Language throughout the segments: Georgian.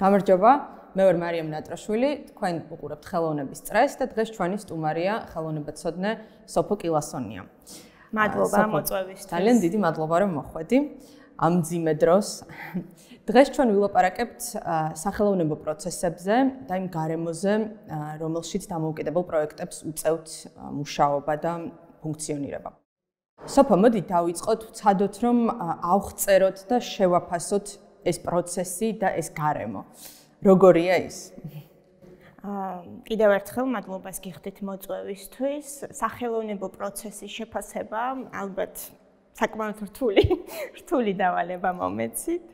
გამარჯობა, მე ვარ მარიამ ნატრაშვილი, თქვენ უყურებთ ხელოვნების წრეს და დღეს ჩვენი სტუმარია ხელოვნებაცოდნე სოფო კილასონია. მადლობა მოწვევისთვის. ძალიან დიდი მადლობა რომ მოხვედი ამ ძიმე დროს. დღეს ჩვენ ვილაპარაკებთ სახელოვნებო პროცესებზე და იმ გარემოზე, რომელშიც დამოუკიდებელ პროექტებს უწევთ მუშაობა და ფუნქციონირება. სოფო, მოდი დავიწყოთ, ვცადოთ რომ ავხწეროთ და შევაფასოთ ეს პროცესი და ეს გარემო. როგორია ის? აა კიდევ ერთხელ მადლობას გიხდით მოწვევისთვის. სახელოვნებო პროცესის შეფასება ალბათ საკმაოდ რთული, რთული დავალება მომეცით.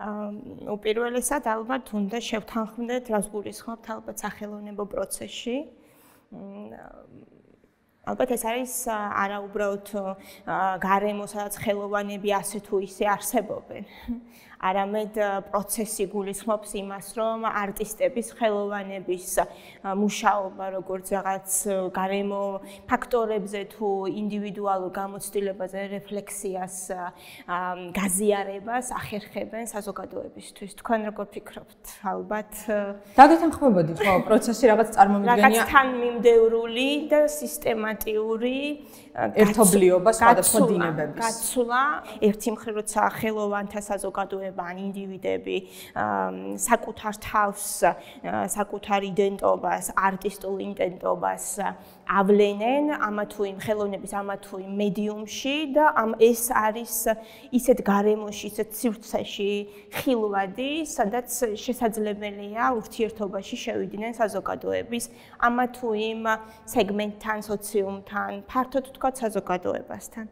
აა უპირველესად ალბათ უნდა შევთანხმდეთ, რას გულისხმობთ ალბათ სახელოვნებო პროცესში. ალბათ ეს არის არაუბრალოდ გარემო, სადაც ხელოვანები ასე თუ ისე არსებობენ. არამედ პროცესი გულისხმობს იმას, რომ არტისტების ხელოვანების მუშაობა როგორც რაღაც გარემო ფაქტორებზე თუ ინდივიდუალურ გამოცდილებაზე რეფლექსიას გაზიარებას ახერხებენ საზოგადოებისთვის. თქვენ როგორ ფიქრობთ? ალბათ დაგეთანხმებოდი ხო პროცესი რაღაც წარმომიდგენია რაღაც თანმიმდევრული და სისტემატიური ერთობლიობა სხვადასხვა დინებების. გაცვლა ერთი მხრივ როცა ხელოვანთა საზოგადოება ან ინდივიდები საკუთარ თავს, საკუთარ იდენტობას, არტისტულ იდენტობას ავლენენ ამა თუ იმ ხელოვნების ამა თუ იმ მედიუმში და ამ ეს არის ისეთ გარემოში, ისეთ სივრცეში ხილვადი, სადაც შესაძლებელია ურთიერთობაში შევიდნენ საზოგადოების ამა თუ იმ სეგმენტთან, სოციუმთან, ფართოდ თქვა საზოგადოებასთან.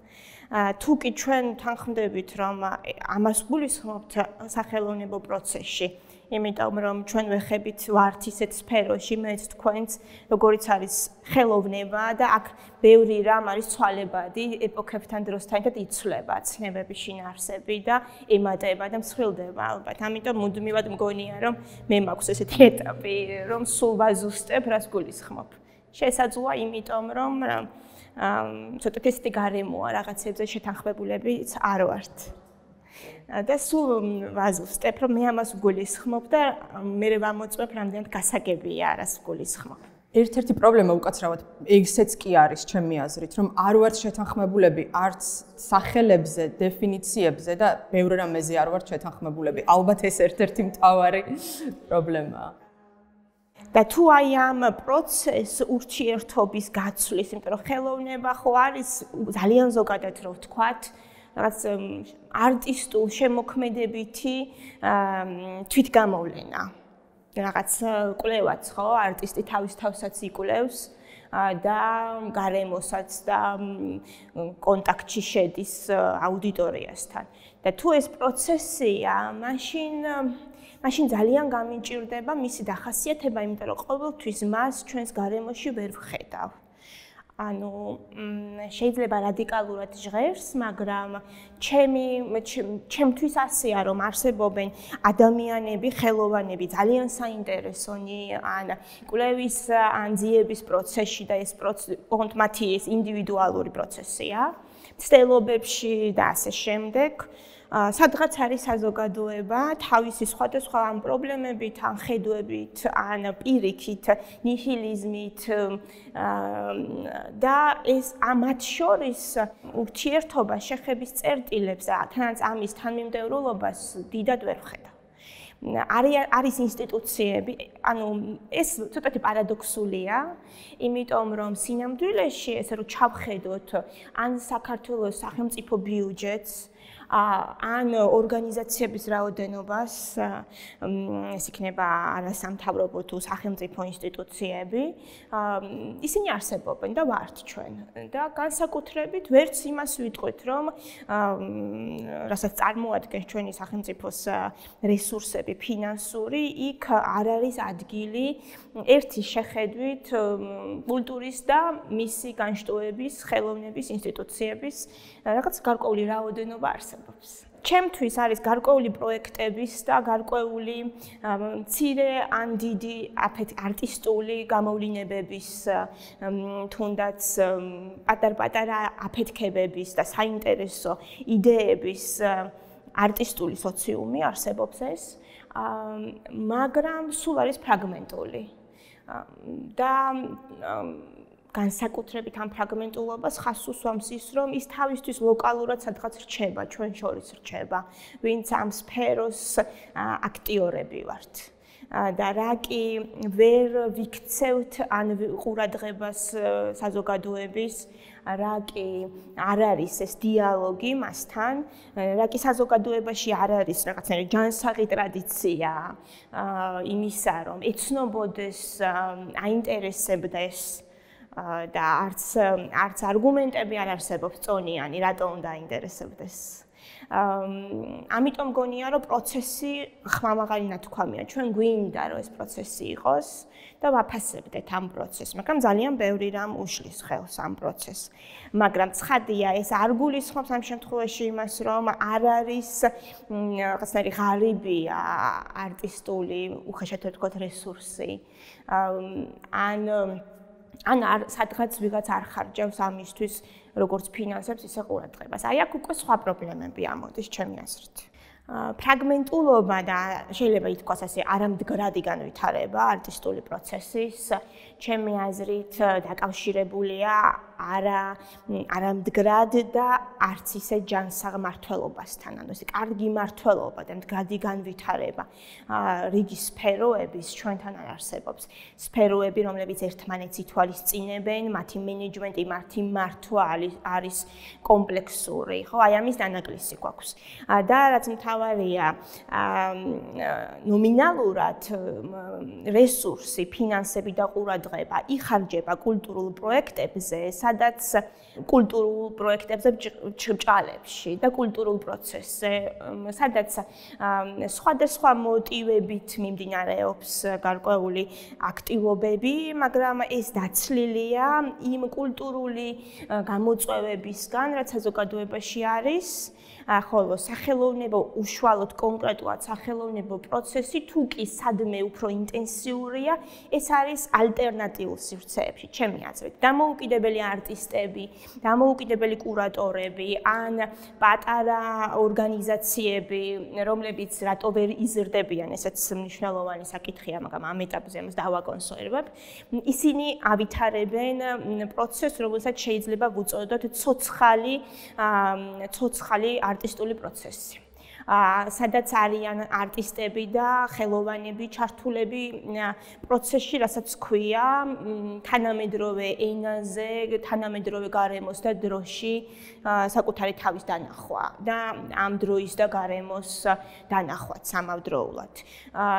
თუ კი ჩვენ თანხმდებით, რომ ამას გულისხმობთ სახელოვნებო პროცესში, იმიტომ რომ ჩვენ ვეხებით ვართ ისეთ სფეროში, მეც თქვენც, როგორიც არის ხელოვნება და აქ ბევრი რამ არის ცვალებადი, ეპოქებთან დროსთან და იცვლება ცნებების შინაარსები და ემატება და მსხვილდება ალბათ. ამიტომ მუდმივად მგონია, რომ მე მაქვს ესეთი ეტაპი, რომ სულ ვაზუსტებ, რას გულისხმობ. შესაძლოა იმიტომ, რომ ცოტა ტესტი გარემოა რაღაცებზე შეთანხმებულებიც არ ვართ. და სულ ვაზუსტებ, რომ მე ამას გულისხმობ და მე ვამოწმებ რამდენად გასაგებია რას გულისხმობ. ერთ-ერთი პრობლემა უკაცრავად ეგსეც კი არის ჩემი აზრით, რომ არ ვართ შეთანხმებულები არც სახელებზე, დეფინიციებზე და ბევრ რამეზე არ ვართ შეთანხმებულები. ალბათ ეს ერთ-ერთი მთავარი პრობლემაა. და თუ აი ამ პროცეს ურთიერთობის გაცვლის, იმიტომ რომ ხელოვნება ხო არის ძალიან ზოგადად რო ვთქვათ, რაღაც არტისტულ შემოქმედებითი თვითგამოვლენა. რაღაც კვლევაც ხო, არტისტი თავის თავსაც იკვლევს და გარემოსაც და კონტაქტში შედის აუდიტორიასთან. და თუ ეს პროცესია, მაშინ მაშინ ძალიან გამიჭირდება მისი დახასიათება, იმიტომ რომ ყოველთვის მას ჩვენს გარემოში ვერ ვხედავ. ანუ შეიძლება რადიკალურად ჟღერს, მაგრამ ჩემი ჩემთვის ასეა, რომ არსებობენ ადამიანები, ხელოვანები, ძალიან საინტერესონი ან კვლევის ან ძიების პროცესში და ეს პროცესი, მათი ეს ინდივიდუალური პროცესია, ცდელობებში და ასე შემდეგ. სადღაც არის საზოგადოება თავისი სხვადასხვა ამ პრობლემებით, ან ხედვებით, ან პირიქით, ნიჰილიზმით და ეს ამათ შორის ურთიერთობა შეხების წერტილებს და თანაც ამის თანმიმდევრულობას დიდად ვერ ვხედავ. არის არის ინსტიტუციები, ანუ ეს ცოტათი პარადოქსულია, იმიტომ რომ სინამდვილეში ესე რომ ჩავხედოთ ან საქართველოს სახელმწიფო ბიუჯეტს ან ორგანიზაციების რაოდენობას ეს იქნება არასამთავრობო თუ სახელმწიფო ინსტიტუციები ისინი არსებობენ და ვართ ჩვენ. და განსაკუთრებით ვერც იმას ვიტყვით რომ რასაც წარმოადგენს ჩვენი სახელმწიფოს რესურსები ფინანსური იქ არ არის ადგილი ერთი შეხედვით კულტურის და მისი განშტოების ხელოვნების ინსტიტუციების რაღაც გარკვეული რაოდენობა არსებობს. ჩემთვის არის გარკვეული პროექტების და გარკვეული მცირე ან დიდი არტისტული გამოვლინებების თუნდაც პატარ-პატარა აფეთქებების და საინტერესო იდეების არტისტული სოციუმი არსებობს ეს. მაგრამ სულ არის ფრაგმენტული. და განსაკუთრებით ამ ფრაგმენტულობას ხას უსვამს ის, რომ ის თავისთვის ლოკალურად სადღაც რჩება, ჩვენ შორის რჩება, ვინც ამ სფეროს აქტიორები ვართ. და რა კი ვერ ვიქცევთ ან ყურადღებას საზოგადოების რა კი არ არის ეს დიალოგი მასთან, რა კი საზოგადოებაში არ არის რაღაცნაირი ჯანსაღი ტრადიცია იმისა, რომ ეცნობოდეს, აინტერესებდეს და არც არც არგუმენტები არ არსებობს წონიანი, რატომ უნდა აინტერესებდეს. ამიტომ გონია რომ პროცესი ხმამაღალი ნათქვამია. ჩვენ გვინდა რომ ეს პროცესი იყოს და ვაფასებდეთ ამ პროცესს, მაგრამ ძალიან ბევრი რამ უშლის ხელს ამ პროცესს. მაგრამ ცხადია, ეს არ გულისხმობს ამ შემთხვევაში იმას, რომ არ არის რაღაცნაირი ღარიბი არტისტული, უხეშად ვთქვათ, რესურსი. ან ან არ სადღაც ვიღაც არ ხარჯავს ამისთვის როგორც ფინანსებს ისე ყურადღებას. აი აქ უკვე სხვა პრობლემები ამოდის ჩემი აზრით. ფრაგმენტულობა და შეიძლება ითქვას ასე არამდგრადი განვითარება არტისტული პროცესის ჩემი აზრით დაკავშირებულია არა არამდგრად და არც ისე ჯანსაღ მართლობასთან ანუ ესე კარგი მართლობა და მდგრადი განვითარება რიგი სფეროების ჩვენთან არ არსებობს. სფეროები რომლებიც ერთმანეთს ითვალისწინებენ მათი მენეჯმენტი მათი მართვა არის კომპლექსური ხო? აი ამის დანაკლისი გვაქვს. და რაც მთავარია ნომინალურად რესურსი ფინანსები და ყურად ყურადღება იხარჯება კულტურულ პროექტებზე, სადაც კულტურულ პროექტებზე ჭრჭალებში და კულტურულ პროცესზე, სადაც სხვადასხვა მოტივებით მიმდინარეობს გარკვეული აქტივობები, მაგრამ ეს დაცლილია იმ კულტურული გამოწვევებისგან, რაც საზოგადოებაში არის. ხოლო სახელოვნებო უშუალოდ კონკრეტულად სახელოვნებო პროცესი თუ კი სადმე უფრო ინტენსიურია, ეს არის ალტერნატიულ სივრცეებში, ჩემი აზრით. დამოუკიდებელი არტისტები, დამოუკიდებელი კურატორები, ან პატარა ორგანიზაციები, რომლებიც რატო ვერ იზრდებიან, ესეც მნიშვნელოვანი საკითხია, მაგრამ ამ ეტაპზე მას დავაკონსერვებ. ისინი ავითარებენ პროცესს, რომელსაც შეიძლება ვუწოდოთ ცოცხალი ცოცხალი არტისტული პროცესი. სადაც არიან არტისტები და ხელოვანები ჩართულები პროცესში, რასაც ქვია თანამედროვე ენაზე, თანამედროვე გარემოს და დროში საკუთარი თავის დანახვა და ამ დროის და გარემოს დანახვა სამავდროულად.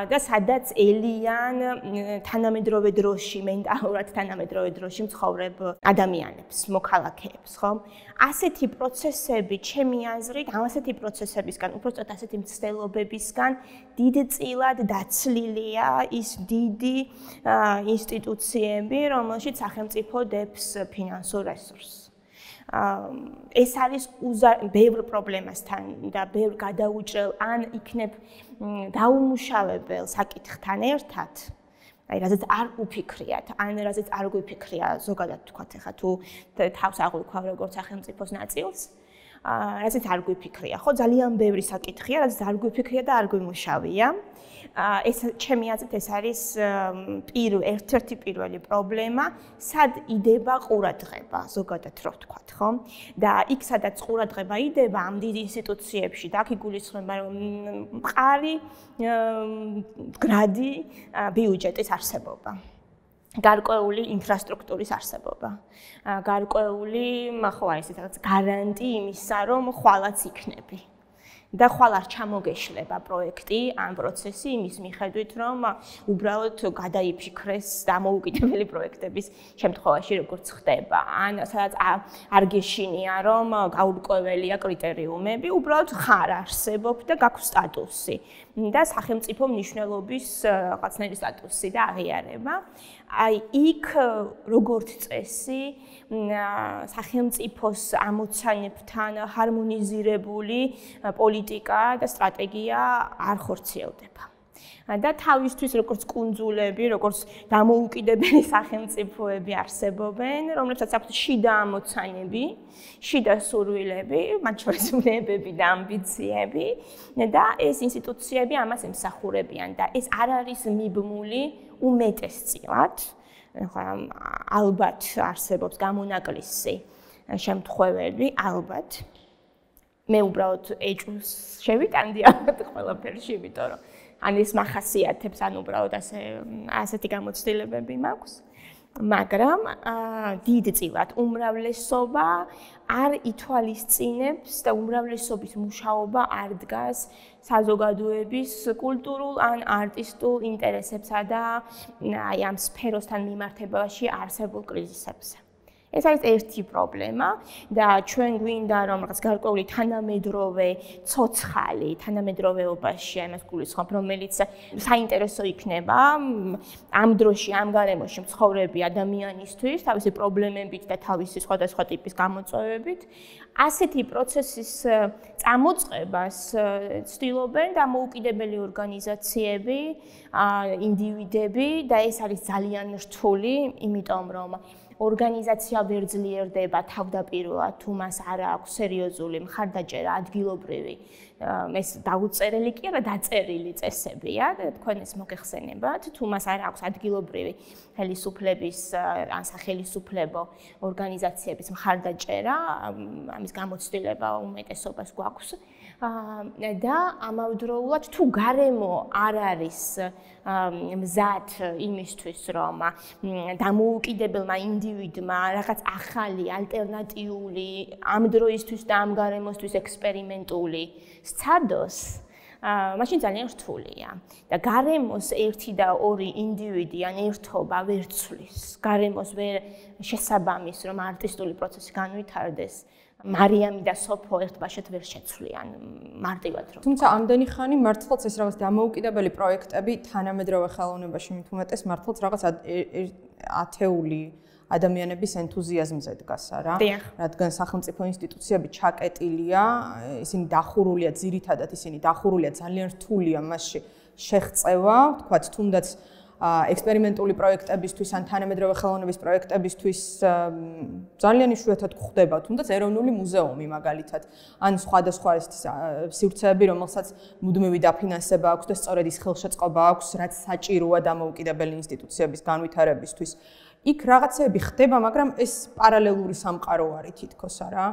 და სადაც ელიან თანამედროვე დროში, მენტალურად თანამედროვე დროში მცხოვრებ ადამიანებს, მოქალაქეებს, ხო? ასეთი პროცესები, ჩემი აზრით, ასეთი პროცესებისგან უფრო უბრალოდ ასეთი მცდელობებისგან დიდწილად დაცლილია ის დიდი ინსტიტუციები, რომელშიც სახელმწიფო დებს ფინანსურ რესურსს. ეს არის ბევრ პრობლემასთან და ბევრ გადაუჭრელ ან იქნებ დაუმუშავებელ საკითხთან ერთად. აი, რაზეც არ უფიქრიათ, ან რაზეც არ გვიფიქრია ზოგადად თქვათ, ეხა თუ თავს აღვიქვავ როგორც სახელმწიფოს ნაწილს, რაზეც არ გვიფიქრია, ხო, ძალიან ბევრი საკითხია, რაც არ გვიფიქრია და არ გვიმუშავია. ეს ჩემი აზრით ეს არის პირველ ერთ-ერთი პირველი პრობლემა, სად იდება ყურადღება, ზოგადად რო ვთქვათ, ხო? და იქ სადაც ყურადღება იდება ამ დიდ ინსტიტუციებში, და აქ იგულისხმება რომ მყარი გრადი ბიუჯეტის არსებობა. გარკვეული ინფრასტრუქტურის არსებობა. გარკვეული, ხო, აი ეს რაღაც გარანტი იმისა, რომ ხვალაც იქნები. და ხვალ არ ჩამოგეშლება პროექტი ან პროცესი იმის მიხედვით, რომ უბრალოდ გადაიფიქრეს დამოუკიდებელი პროექტების შემთხვევაში როგორც ხდება. ან სადაც არ გეშინია, რომ გაურკვეველია კრიტერიუმები, უბრალოდ ხარ არსებობ და გაქვს სტატუსი და სახელმწიფო მნიშვნელობის რაღაცნაირი სტატუსი და აღიარება. აი იქ როგორც წესი სახელმწიფოს ამოცანებთან ჰარმონიზირებული პოლიტიკა და სტრატეგია არ ხორციელდება. და თავისთვის როგორც კუნძულები, როგორც დამოუკიდებელი სახელმწიფოები არსებობენ, რომლებსაც აქვთ შიდა ამოცანები, შიდა სურვილები, მათ შორის უნებები და ამბიციები და ეს ინსტიტუციები ამას ემსახურებიან და ეს არ არის მიბმული უმეტესწილად. ხო ალბათ არსებობს გამონაკლისი შემთხვევები, ალბათ მე უბრალოდ ეჭვს შევიტანდი ალბათ ყველაფერში, იმიტომ რომ ან ეს מחასიათებს, ან უბრალოდ ასე ასეთი გამოცდილებები მაქვს. მაგრამ აა დიდწილად უმრავლესობა არ ითვალისწინებს და უმრავლესობის მუშაობა არ დგას საზოგადოების კულტურულ ან არტისტულ ინტერესებსა და აი ამ სფეროსთან მიმართებაში არსებულ კრიზისებზე. ეს არის ერთი პრობლემა და ჩვენ გვინდა რომ რაღაც გარკვეული თანამედროვე ცოცხალი თანამედროვეობაში ამას გულისხმობ რომელიც საინტერესო იქნება ამ დროში ამ გარემოში მცხოვრები ადამიანისთვის თავისი პრობლემებით და თავისი სხვადასხვა ტიპის გამოწვევებით. ასეთი პროცესის წამოწყებას ცდილობენ დამოუკიდებელი ორგანიზაციები, ინდივიდები და ეს არის ძალიან რთული, იმიტომ რომ ორგანიზაცია ვერ ძლიერდება თავდაპირველად თუ მას არ აქვს სერიოზული მხარდაჭერა ადგილობრივი ეს დაუწერელი კი არა დაწერილი წესებია თქვენ ეს მოგეხსენებათ თუ მას არ აქვს ადგილობრივი ხელისუფლების ან სახელისუფლებო ორგანიზაციების მხარდაჭერა ამის გამოცდილება უმეტესობას გვაქვს და ამავდროულად თუ გარემო არ არის მზად იმისთვის რომ დამოუკიდებელმა ინდივიდმა რაღაც ახალი ალტერნატიული ამ დროისთვის და ამ გარემოსთვის ექსპერიმენტული სცადოს აა მაშინ ძალიან რთულია. და გარემოს ერთი და ორი ინდივიდი ან ერთობა ვერ ცვლის. გარემოს ვერ შესაბამის რომ არტისტული პროცესი განვითარდეს მარიამი და სოფო ერთბაშეთ ვერ შეცვლიან მარტივად რომ. თუმცა ამდენი ხანი მართლაც ეს რაღაც დამოუკიდებელი პროექტები თანამედროვე ხელოვნებაში მით უმეტეს მართლაც რაღაც ათეული ადამიანების ენთუზიაზმზე დგას რა. რადგან სახელმწიფო ინსტიტუციები ჩაკეტილია, ისინი დახურულია ძირითადად ისინი დახურულია ძალიან რთულია მასში შეღწევა, თქვათ თუნდაც ექსპერიმენტული პროექტებისთვის ან თანამედროვე ხელოვნების პროექტებისთვის ძალიან იშვიათად გვხდება, თუნდაც ეროვნული მუზეუმი მაგალითად, ან სხვადასხვა ეს სივრცეები, რომელსაც მუდმივი დაფინანსება აქვს და სწორედ ის ხელშეწყობა აქვს, რაც საჭიროა დამოუკიდებელი ინსტიტუციების განვითარებისთვის. იქ რაღაცები ხდება, მაგრამ ეს პარალელური სამყარო არის თითქოს არა?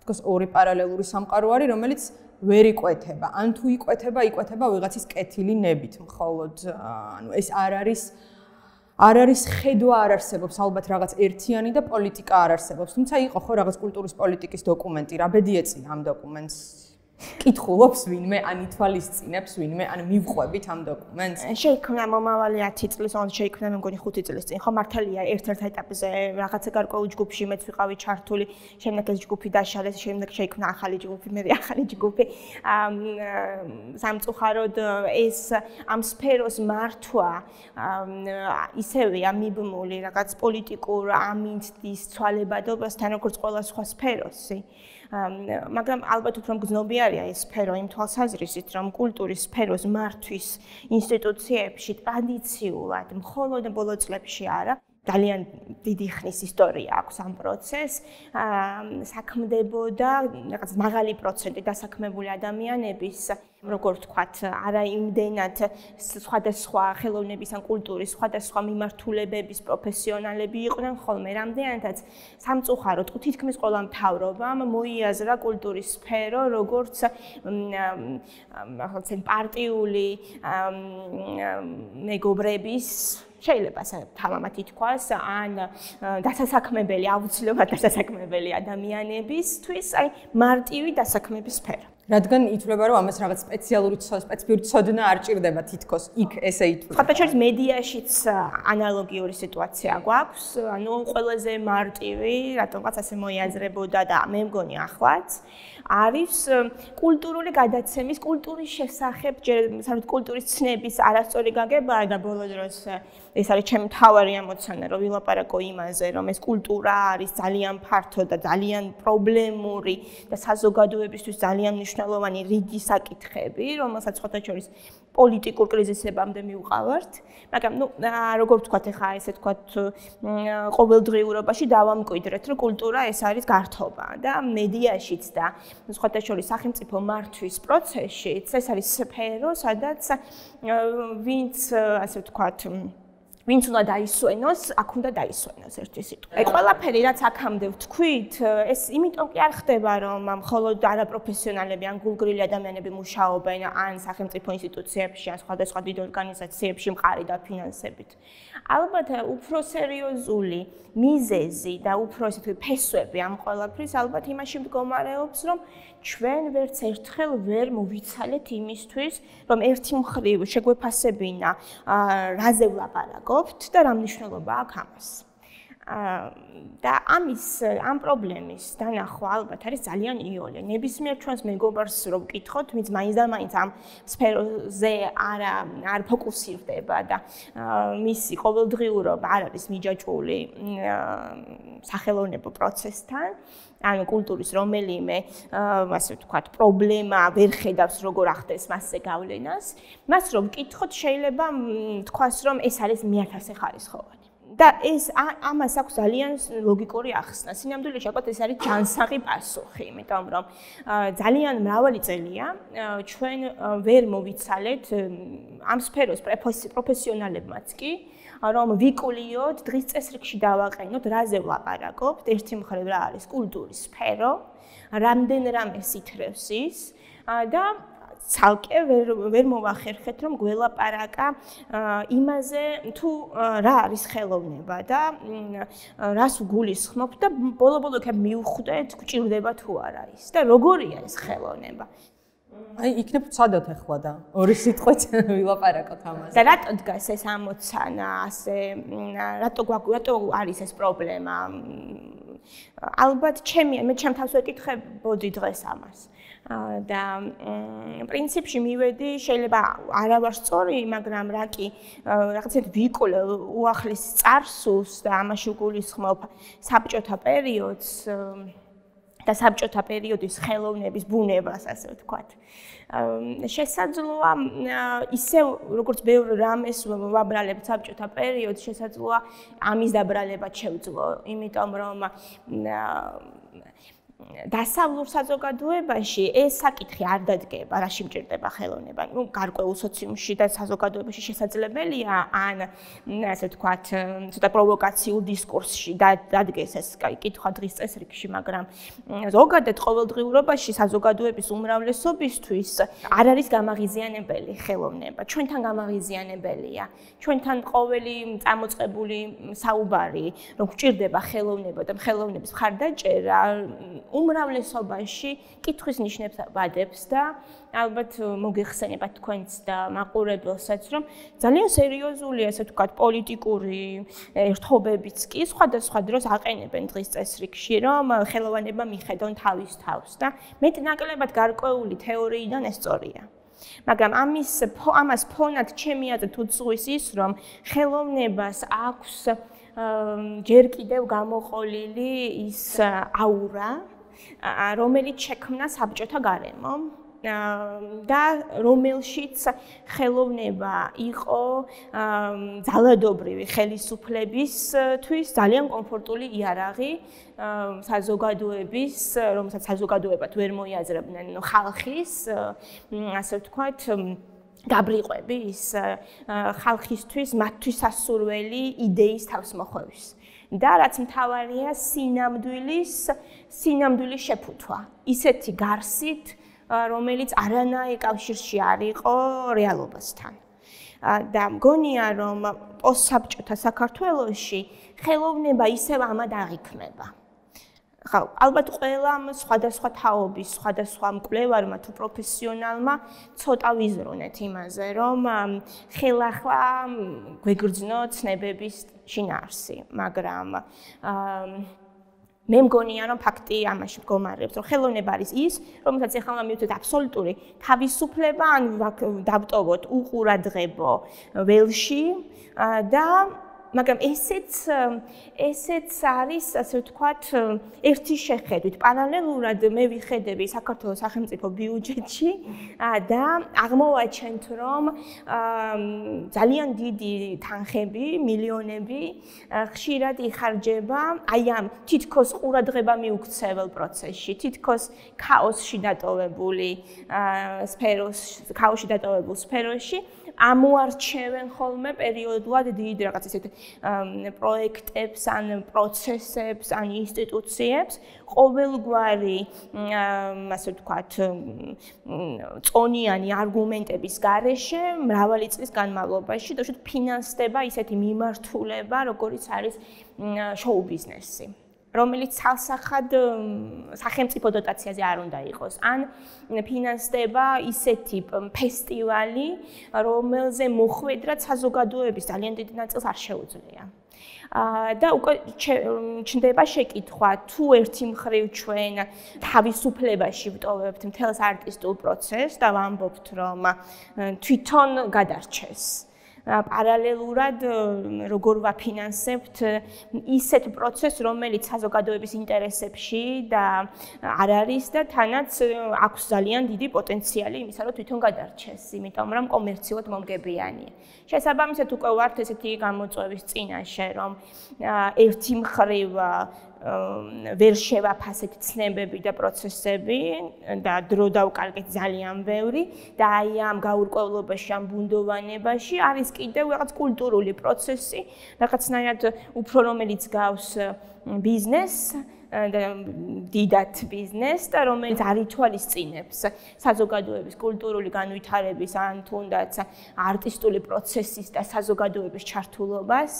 თითქოს ორი პარალელური სამყარო არის, რომელიც ვერ იკვეთება. ან თუ იკვეთება, იკვეთება ვიღაცის კეთილი ნებით, მხოლოდ ანუ ეს არ არის არ არის ხედვა არ არსებობს, ალბათ რაღაც ერთიანი და პოლიტიკა არ არსებობს. თუმცა იყო ხო რაღაც კულტურის პოლიტიკის დოკუმენტი, რა ბედი ეწია ამ დოკუმენტს? კითხულობს ვინმე ან ითვალისწინებს ვინმე ან მივყვებით ამ დოკუმენტს. შეიქმნა მომავალი 10 წლის ან შეიქმნა მე მგონი 5 წლის წინ. ხო მართალია ერთ-ერთ ეტაპზე რაღაცა გარკვეულ ჯგუფში მეც ვიყავი ჩართული შემდეგ ეს ჯგუფი დაშალეს შემდეგ შეიქმნა ახალი ჯგუფი მე ახალი ჯგუფი. სამწუხაროდ ეს ამ სფეროს მართვა ისევე ამიბმული რაღაც პოლიტიკურ ამინდის ცვალებადობასთან როგორც ყველა სხვა სფეროსი მაგრამ ალბათ უფრო მგზნობიარია ეს სფერო იმ თვალსაზრისით, რომ კულტურის სფეროს მართვის ინსტიტუციებში ტრადიციულად მხოლოდ ბოლო წლებში არა ძალიან დიდი ხნის ისტორია აქვს ამ პროცესს. საქმდებოდა რაღაც მაღალი პროცენტი დასაქმებული ადამიანების როგორ ვთქვათ, არა იმდენად სხვადასხვა ხელოვნების ან კულტურის სხვადასხვა მიმართულებების პროფესიონალები იყვნენ ხოლმე, რამდენადაც. სამწუხაროდ თითქმის ყველა მთავრობამ მოიაზრა კულტურის სფერო როგორც ახლა ცენ პარტიული მეგობრების შეიძლება თამამად ითქვას ან დასასაქმებელი აუცილებლად დასასაქმებელი ადამიანებისთვის აი მარტივი დასაქმების სფერო რადგან ითვლება რომ ამას რაღაც სპეციალური სპეციფიური ცოდნა არ ჭირდება თითქოს იქ ესე ითვლება. ხათაშორის მედიაშიც ანალოგიური სიტუაცია გვაქვს, ანუ ყველაზე მარტივი, რატომღაც ასე მოიაზრებოდა და მე მგონი ახლაც არის კულტურული გადაცემის კულტურის შესახებ, საერთოდ კულტურის ცნების არასწორი გაგება. და ბოლო დროს ეს არის ჩემი თავარი ამოცანა, რომ ვილაპარაკო იმაზე, რომ ეს კულტურა არის ძალიან ფართო და ძალიან პრობლემური და საზოგადოებისთვის ძალიან მნიშვნელოვანი მნიშვნელოვანი რიგი საკითხები, რომელსაც ხოთა შორის პოლიტიკურ კრიზისებამდე მიუყავართ, მაგრამ ნუ როგორ ვთქვათ ახლა ესე ვთქვათ ყოველდღიურობაში დავამკვიდრეთ, რომ კულტურა ეს არის გართობა და მედიაშიც და სხვათა შორის სახელმწიფო მართვის პროცესშიც ეს არის სფერო, სადაც ვინც ასე ვთქვათ ვინც უნდა დაისვენოს, აქ უნდა დაისვენოს ერთი სიტყვა. აი ყველაფერი რაც აქამდე ვთქვით, ეს იმიტომ კი არ ხდება, რომ მხოლოდ არაპროფესიონალები ან გულგრილი ადამიანები მუშაობენ ან სახელმწიფო ინსტიტუციებში ან სხვადასხვა დიდ ორგანიზაციებში მყარი და ფინანსებით. ალბათ უფრო სერიოზული მიზეზი და უფრო ესეთი ფესვები ამ ყველაფრის ალბათ იმაში მდგომარეობს, რომ ჩვენ ვერც ერთხელ ვერ მოვიცალეთ იმისთვის, რომ ერთი მხრივ შეგვეფასებინა რაზე ვლაპარაკობთ და რა მნიშვნელობა აქვს ამას. და ამის ამ პრობლემის დანახვა ალბათ არის ძალიან იოლე. ნებისმიერ ჩვენს მეგობარს რო ვკითხოთ, ვინც მაინც და მაინც ამ სფეროზე არ არ ფოკუსირდება და მისი ყოველდღიურობა არ არის მიჯაჭვული სახელოვნებო პროცესთან, ანუ კულტურის რომელიმე ასე ვთქვათ, პრობლემა ვერ ხედავს როგორ ახდენს მასზე გავლენას, მას რომ ვკითხოთ, შეიძლება თქვას, რომ ეს არის მეათასე ხარისხოვანი. და ეს ამას აქვს ძალიან ლოგიკური ახსნა. სინამდვილეში ალბათ ეს არის ჯანსაღი პასუხი, იმიტომ რომ ძალიან მრავალი წელია ჩვენ ვერ მოვიცალეთ ამ სფეროს პროფესიონალებმაც კი რომ ვიკულიოთ დღის წესრიგში დავაყენოთ რაზე ვლაპარაკობთ. ერთი მხრივ რა არის კულტურის სფერო, რამდენ რამე სითრევს ის და ცალკე ვერ ვერ მოვახერხეთ რომ გველაპარაკა იმაზე თუ რა არის ხელოვნება და რას გულისხმობ და ბოლო-ბოლო იქ მივხვდეთ გჭირდება თუ არა ის და როგორია ეს ხელოვნება აი, იქნებ ცადოთ ახლა და ორი სიტყვით ვილაპარაკოთ ამაზე. და რატო დგას ეს ამოცანა, ასე რატო გვაქვს, რატო არის ეს პრობლემა? ალბათ ჩემი მე ჩემ თავს ვეკითხებოდი დღეს ამას. და პრინციპში მივედი, შეიძლება არა ვარ სწორი, მაგრამ რა კი რაღაცეთ ვიკვლევ უახლეს წარსულს და ამაში უგულისხმობ საბჭოთა პერიოდს და საბჭოთა პერიოდის ხელოვნების ბუნებას, ასე ვთქვათ. შესაძლოა ისე როგორც ბევრ რამეს ვაბრალებთ საბჭოთა პერიოდს, შესაძლოა ამის დაბრალება შევძლო, იმიტომ რომ დასავლურ საზოგადოებაში ეს საკითხი არ დადგება, რაში მჭირდება ხელოვნება. ნუ გარკვეულ სოციუმში და საზოგადოებაში შესაძლებელია ან ასე ვთქვათ, ცოტა პროვოკაციულ დისკურსში დადგეს ეს კითხვა დღის წესრიგში, მაგრამ ზოგადად ყოველდღიურობაში საზოგადოების უმრავლესობისთვის არ არის გამაღიზიანებელი ხელოვნება. ჩვენთან გამაღიზიანებელია. ჩვენთან ყოველი წამოწყებული საუბარი, რომ გვჭირდება ხელოვნება და ხელოვნების მხარდაჭერა უმრავლესობაში კითხვის ნიშნებს ვადებს და ალბათ მოგეხსენებათ თქვენც და მაყურებელსაც რომ ძალიან სერიოზულია ასე ვთქვათ პოლიტიკური ერთობებიც კი სხვადასხვა დროს აყენებენ დღის წესრიგში რომ ხელოვანება მიხედონ თავის თავს და მეტნაკლებად გარკვეული თეორიიდან ეს სწორია. მაგრამ ამის ამას ფონად ჩემი აზრით უძღვის ის რომ ხელოვნებას აქვს ჯერ კიდევ გამოყოლილი ის აურა რომელიც შექმნა საბჭოთა გარემო და რომელშიც ხელოვნება იყო ძალადობრივი ხელისუფლებისთვის ძალიან კომფორტული იარაღი საზოგადოების, რომელსაც საზოგადოებად ვერ მოიაზრებდნენ ხალხის, ასე ვთქვათ, გაბრიყვების ხალხისთვის მათთვის ასურველი იდეის თავსმოხვევის. და რაც მთავარია სინამდვილის სინამდვილის შეფუთვა. ისეთი გარსით რომელიც არანაირ კავშირში არ იყო რეალობასთან. და მგონია რომ პოსტსაბჭოთა საქართველოსში ხელოვნება ისევ ამად აღიქმება ხო ალბათ ყველამ სხვადასხვა თაობის სხვადასხვა მკვლევარმა თუ პროფესიონალმა ცოტა ვიზრუნეთ იმაზე რომ ხელახლა გვეგრძნო ცნებების შინაარსი მაგრამ მე მგონია რომ ფაქტი ამაში მდგომარეობს რომ ხელოვნება არის ის რომელსაც ახლა უნდა მივხვდეთ აბსოლუტური თავისუფლება ან დავტოვოთ უყურადღებო ველში და მაგრამ ესეც ესეც არის ასე ვთქვათ ერთი შეხედვით. პარალელურად მე ვიხედები საქართველოს სახელმწიფო ბიუჯეტში და აღმოვაჩენთ, რომ ძალიან დიდი თანხები, მილიონები ხშირად იხარჯება აი ამ თითქოს ყურადღება მიუქცეველ პროცესში, თითქოს ქაოსში დატოვებული სფეროს, ქაოსში დატოვებულ სფეროში ამოარჩევენ ხოლმე პერიოდულად დიდ რაღაც ისეთ პროექტებს ან პროცესებს ან ინსტიტუციებს. ყოველგვარი ასე ვთქვათ წონიანი არგუმენტების გარეშე მრავალი წლის განმავლობაში და უშუალოდ ფინანსდება ისეთი მიმართულება როგორიც არის შოუ ბიზნესი რომელიც ცალსახად სახელმწიფო დოტაციაზე არ უნდა იყოს. ან ფინანსდება ისეთი ფესტივალი, რომელზე მოხვედრა საზოგადოების ძალიან დიდი ნაწილს არ შეუძლია. აა და უკვე ჩნდება შეკითხვა, თუ ერთი მხრივ ჩვენ თავისუფლებაში ვტოვებთ მთელს არტისტულ პროცესს და ვამბობთ, რომ თვითონ გადარჩეს. პარალელურად როგორ ვაფინანსებთ ისეთ პროცესს, რომელიც საზოგადოების ინტერესებში და არ არის და თანაც აქვს ძალიან დიდი პოტენციალი იმისა, რომ თვითონ გადარჩეს, იმიტომ რომ კომერციულად მომგებიანია. შესაბამისად უკვე ვართ ესეთი გამოწვევის წინაშე, რომ ერთი მხრივ ვერ შევაფასეთ ცნებები და პროცესები და დრო დავკარგეთ ძალიან ბევრი და აი ამ გაურკვევლობაში ამ ბუნდოვანებაში არის კიდევ რაღაც კულტურული პროცესი, რაღაცნაირად უფრო რომელიც გავს ბიზნესს და დიდათ ბიზნეს და რომელიც არ ითვალისწინებს საზოგადოების კულტურული განვითარების ან თუნდაც არტისტული პროცესის და საზოგადოების ჩართულობას,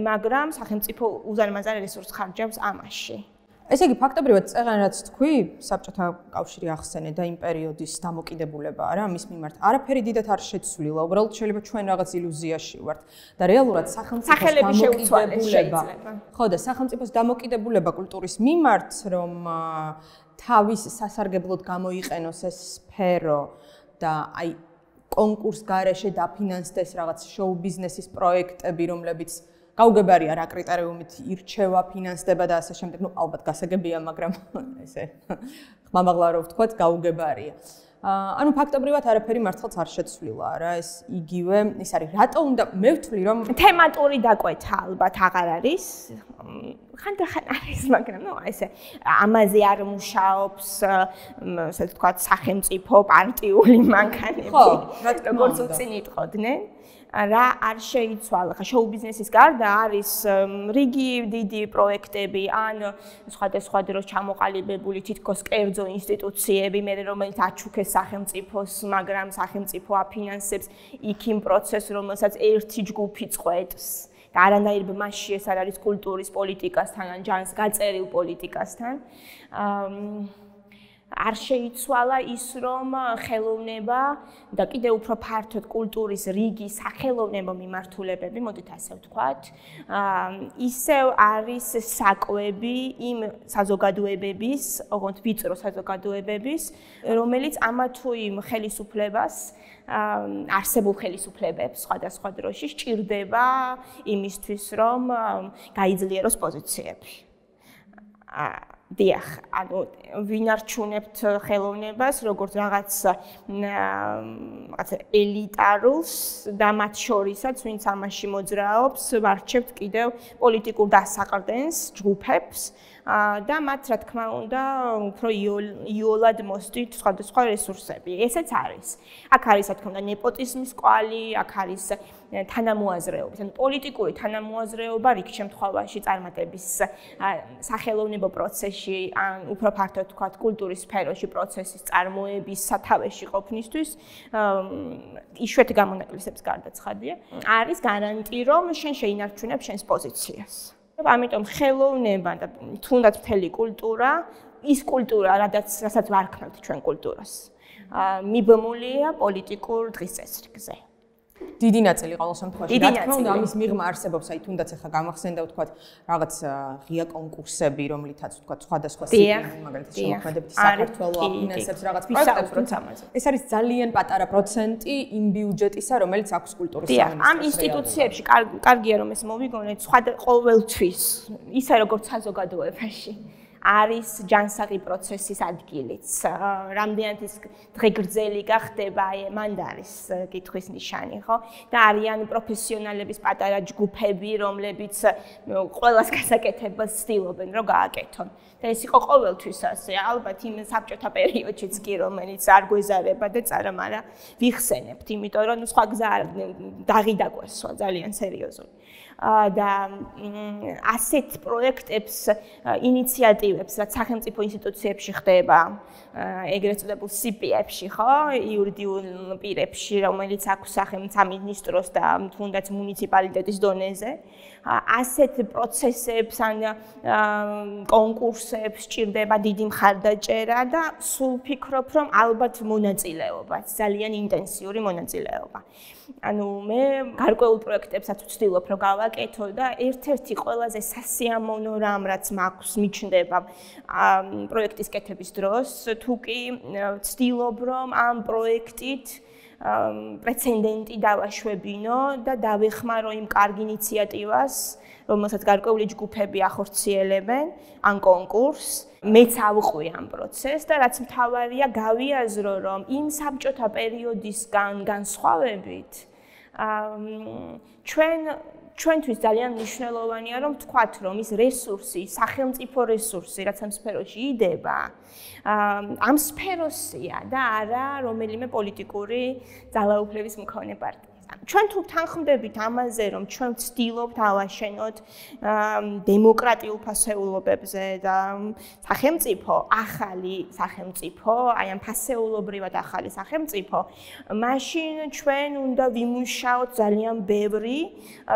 მაგრამ სახელმწიფო უზარმაზარ რესურსს ხარჯავს ამაში. ესე იგი ფაქტობრივად წეღან რაც თქვი, საბჭოთა კავშირი ახსენე და იმ პერიოდის დამოკიდებულება რა მის მიმართ. არაფერი დიდად არ შეცვლილა, უბრალოდ შეიძლება ჩვენ რაღაც ილუზიაში ვართ და რეალურად სახელმწიფოს დამოკიდებულება. ხო და სახელმწიფოს დამოკიდებულება კულტურის მიმართ, რომ თავის სასარგებლოდ გამოიყენოს ეს სფერო და აი კონკურს გარეშე დაფინანსდეს რაღაც შოუ ბიზნესის პროექტები, რომლებიც გაუგებარია რა კრიტერიუმით ირჩევა, ფინანსდება და ასე შემდეგ. ნუ ალბათ გასაგებია, მაგრამ ესე ხმამაღლა რო ვთქვათ, გაუგებარია. ანუ ფაქტობრივად არაფერი მართლაც არ შეცვლილა რა ეს იგივე ის არის რატო უნდა მე ვთვლი რომ თემატური დაკვეთა ალბათ აღარ არის ხანდახან არის მაგრამ ნუ ესე ამაზე არ მუშაობს ასე ვთქვათ სახელმწიფო პარტიული მანქანები ხო როგორც უცინი იტყოდნენ რა არ შეიცვალა. ხა შოუ ბიზნესის გარდა არის რიგი დიდი პროექტები ან სხვადასხვა დროს ჩამოყალიბებული თითქოს კერძო ინსტიტუციები, მე რომელიც აჩუქეს სახელმწიფოს, მაგრამ სახელმწიფო აფინანსებს იქ იმ პროცესს, რომელსაც ერთი ჯგუფი წყვეტს. და არანაირ მასში ეს არ არის კულტურის პოლიტიკასთან ან ჯანს გაწერილ პოლიტიკასთან. აა არ შეიცვალა ის რომ ხელოვნება და კიდე უფრო ფართოდ კულტურის რიგი სახელოვნებო მიმართულებები, მოდით ასე ვთქვათ, ისევ არის საკვები იმ საზოგადოებების, ოღონდ ვიწრო საზოგადოებების, რომელიც ამა თუ იმ ხელისუფლებას არსებულ ხელისუფლებებს სხვადასხვა დროში სჭირდება იმისთვის, რომ გაიძლიეროს პოზიციები. აა დიახ, ანუ ვინარჩუნებთ ხელოვნებას, როგორც რაღაც რაღაც ელიტარულს და მათ შორისაც, ვინც ამაში მოძრაობს, ვარჩევთ კიდევ პოლიტიკურ დასაყრდენს, ჯგუფებს, და მათ რა თქმა უნდა უფრო იოლად მოსდით სხვადასხვა რესურსები. ესეც არის. აქ არის რა თქმა უნდა ნეპოტიზმის კვალი, აქ არის თანამოაზრეობის, ანუ პოლიტიკური თანამოაზრეობა რიგ შემთხვევაში წარმატების სახელოვნებო პროცესში, ან უფრო ფართოდ ვთქვათ, კულტურის სფეროში პროცესის წარმოების სათავეში ყოფნისთვის იშვიათი გამონაკლისებს გარდაცხადია. არის გარანტი, რომ შენ შეინარჩუნებ შენს პოზიციას. ამიტომ ხელოვნება და თუნდაც მთელი კულტურა, ის კულტურა, რადაც რასაც ვარქმევთ ჩვენ კულტურას, მიბმულია პოლიტიკურ დღის წესრიგზე. დიდი ნაწილი ყოველ შემთხვევაში რა თქმა უნდა ამის მიღმა არსებობს აი თუნდაც ახლა გამახსენდა ვთქვათ რაღაც ღია კონკურსები რომლითაც ვთქვათ სხვადასხვა სიტყვი მაგალითად შემოქმედებითი საქართველოს აფინანსებს რაღაც პროექტებს ეს არის ძალიან პატარა პროცენტი იმ ბიუჯეტისა რომელიც აქვს კულტურის სამინისტროს ამ ინსტიტუციებში კარგია რომ ეს მოვიგონეთ სხვა ყოველთვის ისე როგორც საზოგადოებაში არის ჯანსაღი პროცესის ადგილიც. რამდენად ის დღეგრძელი გახდება, აი მანდ არის კითხვის ნიშანი, ხო? და არიან პროფესიონალების პატარა ჯგუფები, რომლებიც ყოველას გასაკეთებას ცდილობენ, რომ გააკეთონ. და ეს იყო ყოველთვის ასე, ალბათ იმ საბჭოთა პერიოდშიც კი, რომელიც არ გვეზარება და წარა, მაგრამ ვიხსენებთ, იმიტომ რომ სხვა გზა დაღიდაგვესვა ძალიან სერიოზული. და ასეთ პროექტებს, ინიციატივებს, რაც სახელმწიფო ინსტიტუციებში ხდება, ეგრეთ წოდებულ CPF-ში, ხო, იურიდიულ პირებში, რომელიც აქვს სახელმწიფო სამინისტროს და თუნდაც მუნიციპალიტეტის დონეზე, ასეთ პროცესებს ან კონკურსებს ჭირდება დიდი მხარდაჭერა და სულ ფიქრობ, რომ ალბათ მონაწილეობა, ძალიან ინტენსიური მონაწილეობა. ანუ მე გარკვეულ პროექტებსაც ვცდილობ რომ გავაკეთო და ერთ-ერთი ყველაზე სასიამოვნო რამ რაც მაქვს მიჩნდება პროექტის კეთების დროს თუ კი ვცდილობ რომ ამ პროექტით პრეცედენტი დავაშვებინო და დავეხმარო იმ კარგ ინიციატივას რომელსაც გარკვეული ჯგუფები ახორციელებენ ან კონკურს. მეც ავყვი ამ პროცესს და რაც მთავარია გავიაზრო რომ იმ საბჭოთა პერიოდისგან განსხვავებით ჩვენ ჩვენთვის ძალიან მნიშვნელოვანია რომ თქვათ რომ ის რესურსი, სახელმწიფო რესურსი, რაც ამ სფეროში იდება, ამ სფეროსია და არა რომელიმე პოლიტიკური ძალაუფლების მქონე პარტია. ჩვენ თუ თანხმდებით ამაზე, რომ ჩვენ ვცდილობთ ავაშენოთ დემოკრატიულ ფასეულობებზე და სახელმწიფო, ახალი სახელმწიფო, აი ამ ფასეულობრივად ახალი სახელმწიფო, მაშინ ჩვენ უნდა ვიმუშაოთ ძალიან ბევრი,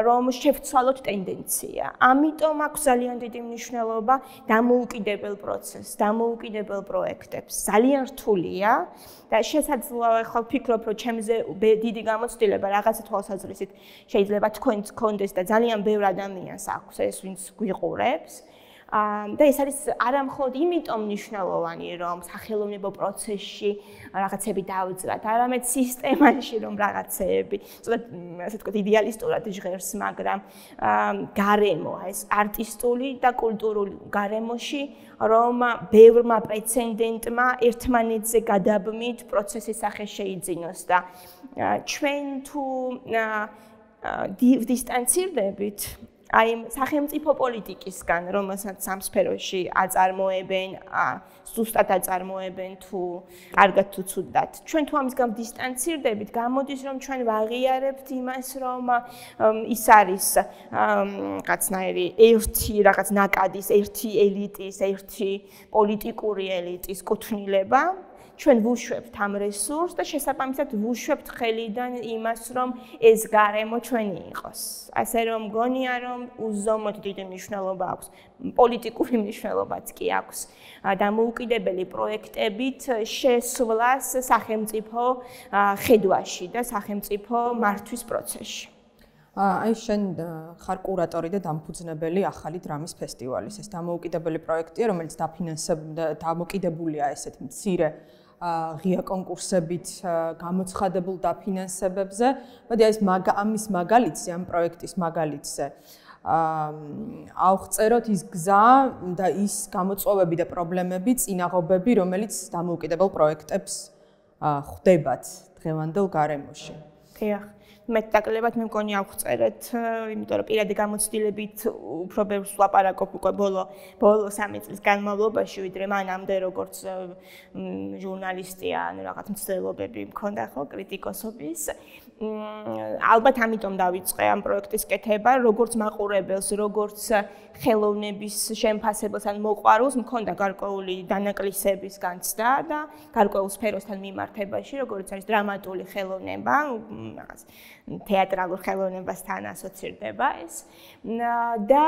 რომ შევცვალოთ ტენდენცია. ამიტომ აქვს ძალიან დიდი მნიშვნელობა დამოუკიდებელ პროცესს, დამოუკიდებელ პროექტებს. ძალიან რთულია და შესაძლოა ხო ვფიქრობ, რომ ჩემზე დიდი გამოცდილება რაღაცა თვალსაზრისით შეიძლება თქვენც კონდეს და ძალიან ბევრ ადამიანს აქვს ეს ვინც გვიყურებს. და ეს არის არამხოლოდ იმიტომ მნიშვნელოვანი, რომ სახელმწიფო პროცესში რაღაცები დაუძრათ, არამედ სისტემაში რომ რაღაცეები, ცოტა ასე ვთქვათ, იდეალისტურად ჟღერს, მაგრამ გარემო, ეს არტისტული და კულტურული გარემოში, რომ ბევრმა პრეცედენტმა ერთმანეთზე გადაბმით პროცესის სახე შეიძინოს და ჩვენ თუ დისტანცირდებით აი სახელმწიფო პოლიტიკისგან, რომელსაც სამსფეროში აწარმოებენ, ზუსტად აწარმოებენ თუ კარგად თუ ცუდად. ჩვენ თუ ამისგან დისტანცირდებით, გამოდის რომ ჩვენ ვაღიარებთ იმას, რომ ის არის რაღაცნაირი ერთი რაღაც ნაკადის, ერთი ელიტის, ერთი პოლიტიკური ელიტის კუთვნილება. ჩვენ ვუშვებთ ამ რესურსს და შესაბამისად ვუშვებთ ხელიდან იმას, რომ ეს გარემო ჩვენი იყოს. ასე რომ გონია, რომ უზომოდ დიდი მნიშვნელობა აქვს, პოლიტიკური მნიშვნელობაც კი აქვს დამოუკიდებელი პროექტებით შესვლას სახელმწიფო ხედვაში და სახელმწიფო მართვის პროცესში. აი შენ ხარ კურატორი და დამფუძნებელი ახალი დრამის ფესტივალის. ეს დამოუკიდებელი პროექტია, რომელიც დაფინანსებულია დამოუკიდებულია ესეთ მცირე ღია კონკურსებით გამოცხადებულ დაფინანსებებზე. მოდი აი ეს ამის მაგალითზე, ამ პროექტის მაგალითზე. აა აუღწეროთ ის გზა და ის გამოწვევები და პრობლემები, წინაღობები, რომელიც დამოუკიდებელ პროექტებს ხვდებათ დღევანდელ გარემოში. დიახ. მეტაკლებად მე მგონი აღწერეთ, იმიტომ რომ პირადი გამოცდილებით უფრო ბევრს ვაპარაკობ უკვე ბოლო ბოლო 3 წლის განმავლობაში, ვიდრე მანამდე როგორც ჟურნალისტი ან რაღაც მცდელობები მქონდა ხო კრიტიკოსობის. ალბათ ამიტომ დავიწყე ამ პროექტის კეთება, როგორც მაყურებელს, როგორც ხელოვნების შემფასებელს ან მოყვარულს, მქონდა გარკვეული დანაკლისების განცდა და გარკვეულ სფეროსთან მიმართებაში, როგორც არის დრამატული ხელოვნება, რაღაც თეატრალურ ხელოვნებასთან ასოცირდება ეს. და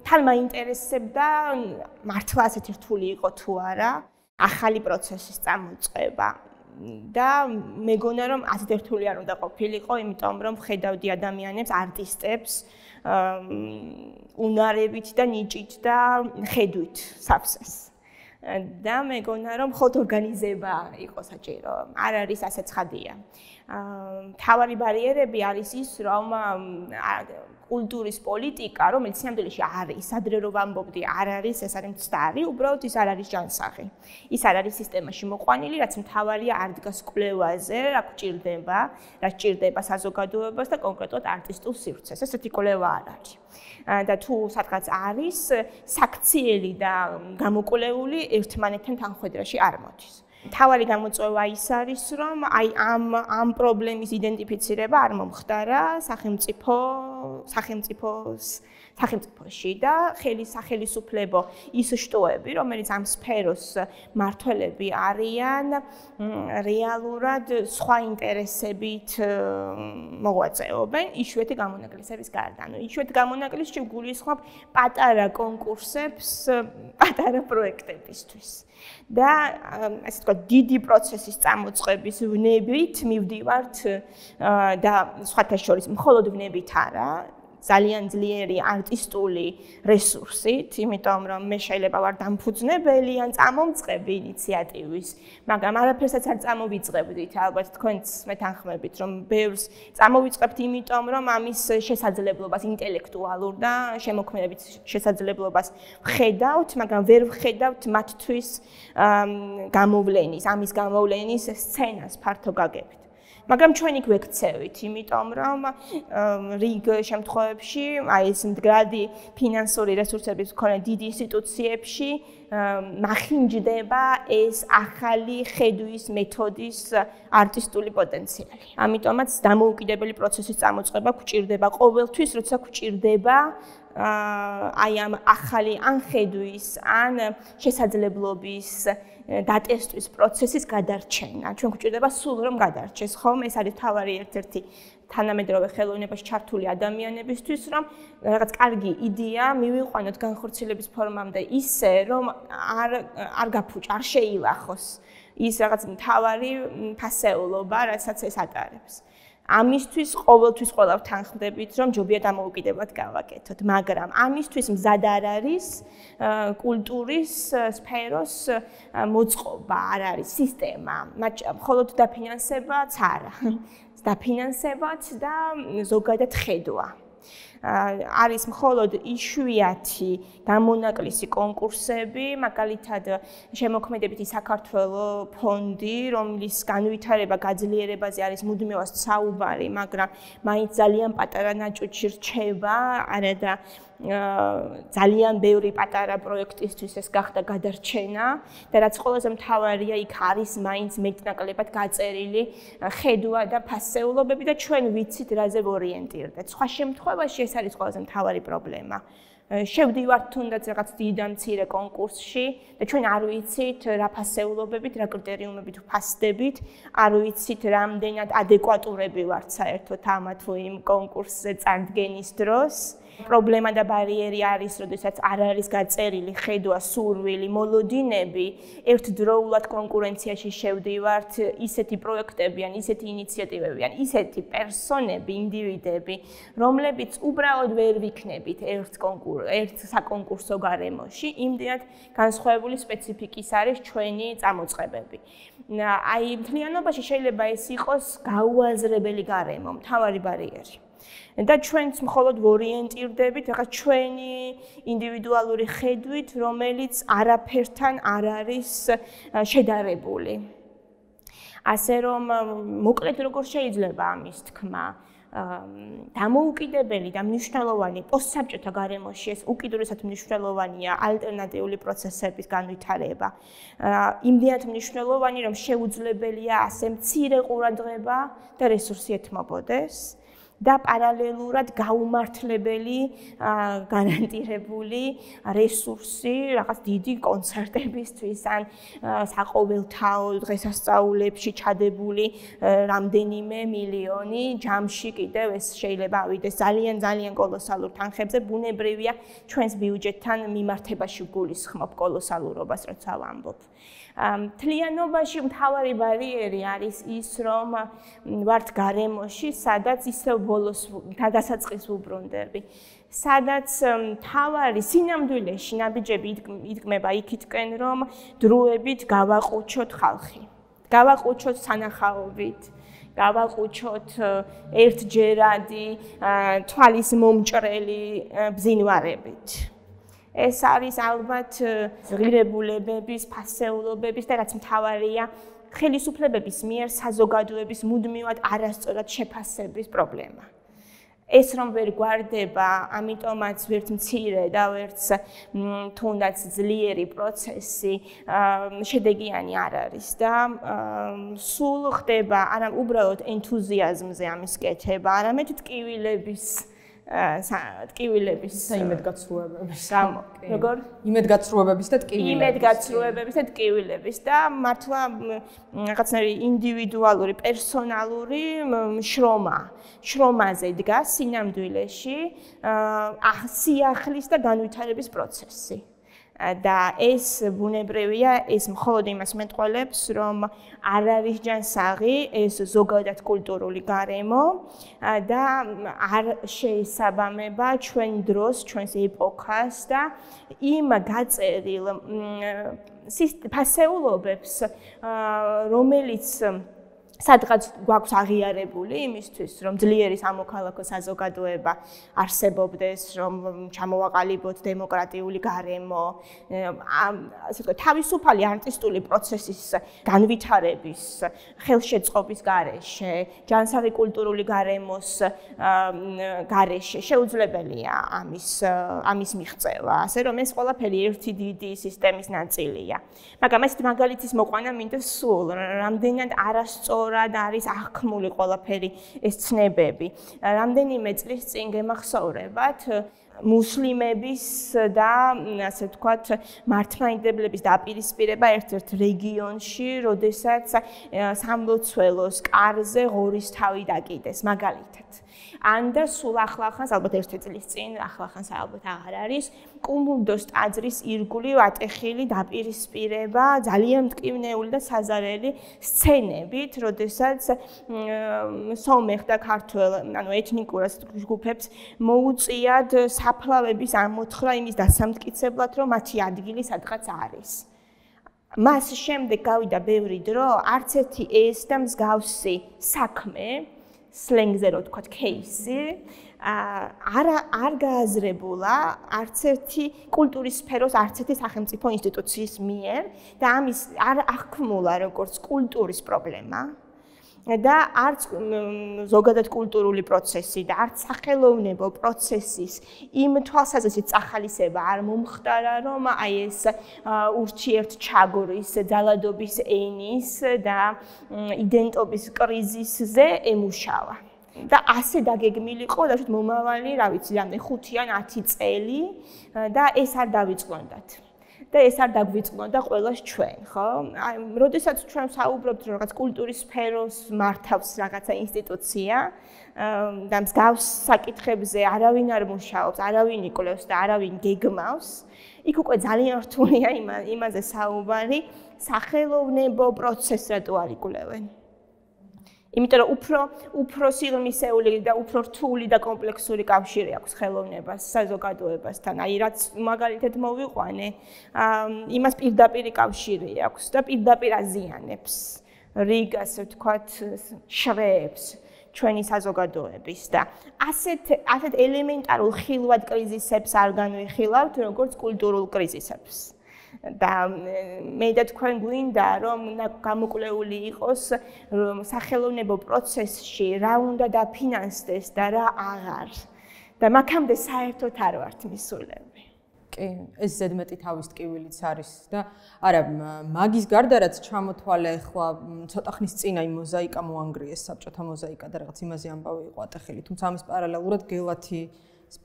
თან მაინტერესებდა მართლა ასეთი რთული იყო თუ არა ახალი პროცესის წამოწყება. და მეგონა რომ ასეთერთული არ უნდა ყოფილიყო, იმიტომ რომ ხედავდი ადამიანებს, არტისტებს უნარებით და ნიჭით და ხედვით საფსეს. და მეგონა რომ ხოთ ორგანიზება იყო საჭირო. არ არის ასე ცხადია. აა თავარი ბარიერები არის ის, რომ კულტურის პოლიტიკა, რომელიც სამდელში არის, ადრე რომ ვამბობდი, არ არის, ეს არის მცდარი, უბრალოდ ის არ არის ჯანსაღი. ის არ არის სისტემაში მოყვანილი, რაც მთავარია არ დგას კვლევაზე, რა გჭირდება, რა გჭირდება საზოგადოებას და კონკრეტულად არტისტულ სივრცეს. ესეთი კვლევა არ არის. და თუ სადღაც არის, საქციელი და გამოკვლეული ერთმანეთთან თანხვედრაში არ მოდის. თავარი გამოწვევა ის არის, რომ აი ამ ამ პრობლემის იდენტიფიცირება არ მომხდარა სახელმწიფო სახელმწიფოს სახელმწიფოში და ხელი სახელისუფლებო ის შტოები, რომელიც ამ სფეროს მართველები არიან რეალურად სხვა ინტერესებით მოღვაწეობენ იშვიათი გამონაკლისების გარდა. ანუ იშვიათი გამონაკლისში გულისხმობ პატარა კონკურსებს პატარა პროექტებისთვის. და ასე თქვა დიდი პროცესის წამოწყების ვნებით მივდივართ და სხვათა შორის მხოლოდ ვნებით არა ძალიან ძლიერი არტისტული რესურსით, იმიტომ რომ მე შეიძლება ვარ დამფუძნებელი ან წამომწყები ინიციატივის, მაგრამ არაფერსაც არ წამოვიწყებდით, ალბათ თქვენც მეთანხმებით, რომ ბევრს წამოვიწყებთ, იმიტომ რომ ამის შესაძლებლობას ინტელექტუალურ და შემოქმედებით შესაძლებლობას ხედავთ, მაგრამ ვერ ხედავთ მათთვის გამოვლენის, ამის გამოვლენის სცენას ფართო გაგებით. მაგრამ ჩვენ იქ ვექცევით, იმიტომ რომ რიგ შემთხვევებში, აი ეს მდგრადი ფინანსური რესურსების მქონე დიდ ინსტიტუციებში მახინჯდება ეს ახალი ხედვის მეთოდის არტისტული პოტენციალი. ამიტომაც დამოუკიდებელი პროცესის წამოწყება გვჭირდება ყოველთვის, როცა გვჭირდება აი ამ ახალი ან ხედვის, ან შესაძლებლობის დატესტვის პროცესის გადარჩენა. ჩვენ გვჭირდება სულ რომ გადარჩეს, ხომ? ეს არის თავარი ერთ-ერთი თანამედროვე ხელოვნებაში ჩართული ადამიანებისთვის, რომ რაღაც კარგი იდეა მივიყვანოთ განხორციელების ფორმამდე ისე, რომ არ არ გაფუჭ, არ შეილახოს ის რაღაც თავარი ფასეულობა, რასაც ეს ატარებს. ამისთვის ყოველთვის ყველა თანხმდებით, რომ ჯობია დამოუკიდებლად გავაკეთოთ, მაგრამ ამისთვის მზად არ არის კულტურის სფეროს მოწყობა, არ არის სისტემა, მხოლოდ დაფინანსებაც არა. დაფინანსებაც და ზოგადად ხედვა. არის მხოლოდ იშვიათი გამონაკლისი კონკურსები, მაგალითად შემოქმედებითი საქართველოს ფონდი, რომლის განვითარება გაძლიერებაზე არის მუდმივად საუბარი, მაგრამ მაინც ძალიან პატარა ნაჭუჭი რჩება, არა და ძალიან ბევრი პატარა პროექტისთვის ეს გახდა გადარჩენა და რაც ყველაზე მთავარია, იქ არის მაინც მეტნაკლებად გაწერილი ხედვა და ფასეულობები და ჩვენ ვიცით რაზე ვორიენტირდეთ. სხვა შემთხვევაში ეს არის ყველაზე მთავარი პრობლემა. შევდივართ თუნდაც რაღაც დიდან მცირე კონკურსში და ჩვენ არ ვიცით რა ფასეულობებით, რა კრიტერიუმებით ვფასდებით, არ ვიცით რამდენად ადეკვატურები ვართ საერთოდ ამა თუ იმ კონკურსზე წარდგენის დროს. პრობლემა და ბარიერი არის, როდესაც არ არის გაწერილი ხედვა, სურვილი, მოლოდინები, ერთდროულად კონკურენციაში შევდივართ ისეთი პროექტები ან ისეთი ინიციატივები ან ისეთი პერსონები, ინდივიდები, რომლებიც უბრალოდ ვერ ვიქნებით ერთ კონკურ ერთ საკონკურსო გარემოში, იმდენად განსხვავებული სპეციფიკის არის ჩვენი წამოწყებები. აი, მთლიანობაში შეიძლება ეს იყოს გაუაზრებელი გარემო, მთავარი ბარიერი. და ჩვენც მხოლოდ ვორიენტირდებით რაღაც ჩვენი ინდივიდუალური ხედვით, რომელიც არაფერთან არ არის შედარებული. ასე რომ მოკლედ როგორ შეიძლება ამის თქმა? დამოუკიდებელი და მნიშვნელოვანი პოსტსაბჭოთა გარემოში ეს უკიდურესად მნიშვნელოვანია ალტერნატიული პროცესების განვითარება. იმდენად მნიშვნელოვანი, რომ შეუძლებელია ასე მცირე ყურადღება და რესურსი ეთმობოდეს. და პარალელურად გაუმართლებელი გარანტირებული რესურსი რაღაც დიდი კონცერტებისთვის ან საყოველთაო დღესასწაულებში ჩადებული რამდენიმე მილიონი ჯამში კიდევ ეს შეიძლება ავიდეს. ძალიან ძალიან კოლოსალურ თანხებზე ბუნებრივია ჩვენს ბიუჯეტთან მიმართებაში გულისხმობ კოლოსალურობას როცა ვამბობ თლიანობაში მთავარი ბარიერი არის ის, რომ ვართ გარემოში, სადაც ისევ ბოლოს დასაწყის უბრუნდები. სადაც მთავარი სინამდვილეში ნაბიჯები იდგმება იქითკენ, რომ დროებით გავაყუჩოთ ხალხი. გავაყუჩოთ სანახაობით. გავაყუჩოთ ერთჯერადი თვალის მომჭრელი ბზინვარებით. ეს არის ალბათ ღირებულებების, ფასეულობების და რაც მთავარია, ხელისუფლებების მიერ საზოგადოების მუდმივად არასწორად შეფასების პრობლემა. ეს რომ ვერ გვარდება, ამიტომაც ვერც მცირე და ვერც თუნდაც ძლიერი პროცესი შედეგიანი არ არის და სულ ხდება არა უბრალოდ ენთუზიაზმზე ამის კეთება, არამედ ტკივილების ტკივილების და იმედგაცრუებების. გამო როგორ? იმედგაცრუებების და ტკივილების. იმედგაცრუებების და ტკივილების და მართლა რაღაცნაირი ინდივიდუალური პერსონალური შრომა. შრომაზე დგას სინამდვილეში სიახლის და განვითარების პროცესი და ეს ბუნებრივია, ეს მხოლოდ იმას მეტყოლებს, რომ არ არის ჯანსაღი ეს ზოგადად კულტურული გარემო და არ შეესაბამება ჩვენ დროს, ჩვენს ეპოქას და იმ გაწერილ ფასეულობებს, რომელიც სადღაც გვაქვს აღიარებული იმისთვის, რომ ძლიერი სამოქალაქო საზოგადოება არსებობდეს, რომ ჩამოვაყალიბოთ დემოკრატიული გარემო, ასე ვთქვათ, თავისუფალი არტისტული პროცესის განვითარების, ხელშეწყობის გარეშე, ჯანსაღი კულტურული გარემოს გარეშე შეუძლებელია ამის ამის მიღწევა, ასე რომ ეს ყველაფერი ერთი დიდი სისტემის ნაწილია. მაგრამ ეს მაგალითის მოყვანა მინდა სულ, რამდენად არასწორ სწორად არის აღქმული ყველაფერი ეს ცნებები. რამდენიმე წლის წინ გემახსოვრებათ მუსლიმების და ასე ვთქვათ მართლმადიდებლების დაპირისპირება ერთ-ერთ რეგიონში, როდესაც სამლოცველოს კარზე ღორის თავი დაკიდეს მაგალითად. ან და სულ ახლახანს, ალბათ ერთი წლის წინ, ახლახანს ალბათ აღარ არის, კუმუნდოს ტაძრის ირგული ატეხილი დაპირისპირება, ძალიან მტკივნეული და საზარელი სცენებით, როდესაც სომეხ და ქართველ, ანუ ეთნიკურად ჯგუფებს მოუწიად საფლავების ამოთხრა იმის დასამტკიცებლად, რომ მათი ადგილი სადღაც არის. მას შემდეგ გავიდა ბევრი დრო, არც ერთი ეს და მსგავსი საქმე სლენგზე რო ვთქვათ, кейსი, არა არ გააზრებულა არც ერთი კულტურის სფეროს არც ერთი სახელმწიფო ინსტიტუციის მიერ და ამის არ აღქმულა როგორც კულტურის პრობლემა, და არც ზოგადად კულტურული პროცესი და არც სახელოვნებო პროცესის იმ თვალსაზრისით წახალისება არ მომხდარა რომ აი ეს ურჩიერთ ჩაგორის ძალადობის ენის და იდენტობის კრიზისზე ემუშავა. და ასე დაგეგმილიყო და შეიძლება მომავალი რა ვიცი რამე 5 ან 10 წელი და ეს არ დავიწყონდათ და ეს არ დაგვიწყნოდა ყოველას ჩვენ, ხო? აი, როდესაც ჩვენ საუბრობთ რომ რაღაც კულტურის სფეროს მართავს რაღაცა ინსტიტუცია, და მსგავს საკითხებზე არავინ არ მუშაობს, არავინ იკვლევს და არავინ გეგმავს, იქ უკვე ძალიან რთულია იმაზე საუბარი, სახელოვნებო პროცესს რატო არ იკვლევენ? იმიტომ რომ უფრო უფრო სიღრმისეული და უფრო რთული და კომპლექსური კავშირი აქვს ხელოვნებას საზოგადოებასთან. აი რაც მაგალითად მოვიყვანე, იმას პირდაპირი კავშირი აქვს და პირდაპირ აზიანებს რიგას ვთქვათ შრეებს ჩვენი საზოგადოების და ასეთ ასეთ ელემენტარულ ხილვად კრიზისებს არ განვიხილავთ როგორც კულტურულ კრიზისებს. და მე და თქვენ გვინდა რომ გამოკვლეული იყოს სახელოვნებო პროცესში რა უნდა დაფინანსდეს და რა აღარ. და მაგამდე საერთოდ არ ვართ მისულები. კი ეს ზედმეტი თავის ტკივილიც არის და არა მაგის გარდა რაც ჩამოთვალე ახლა ცოტა ხნის წინ აი მოზაიკა მოანგრიეს საბჭოთა მოზაიკა და რაღაც იმაზე ამბავი იყო ატეხილი თუმცა ამის პარალელურად გელათი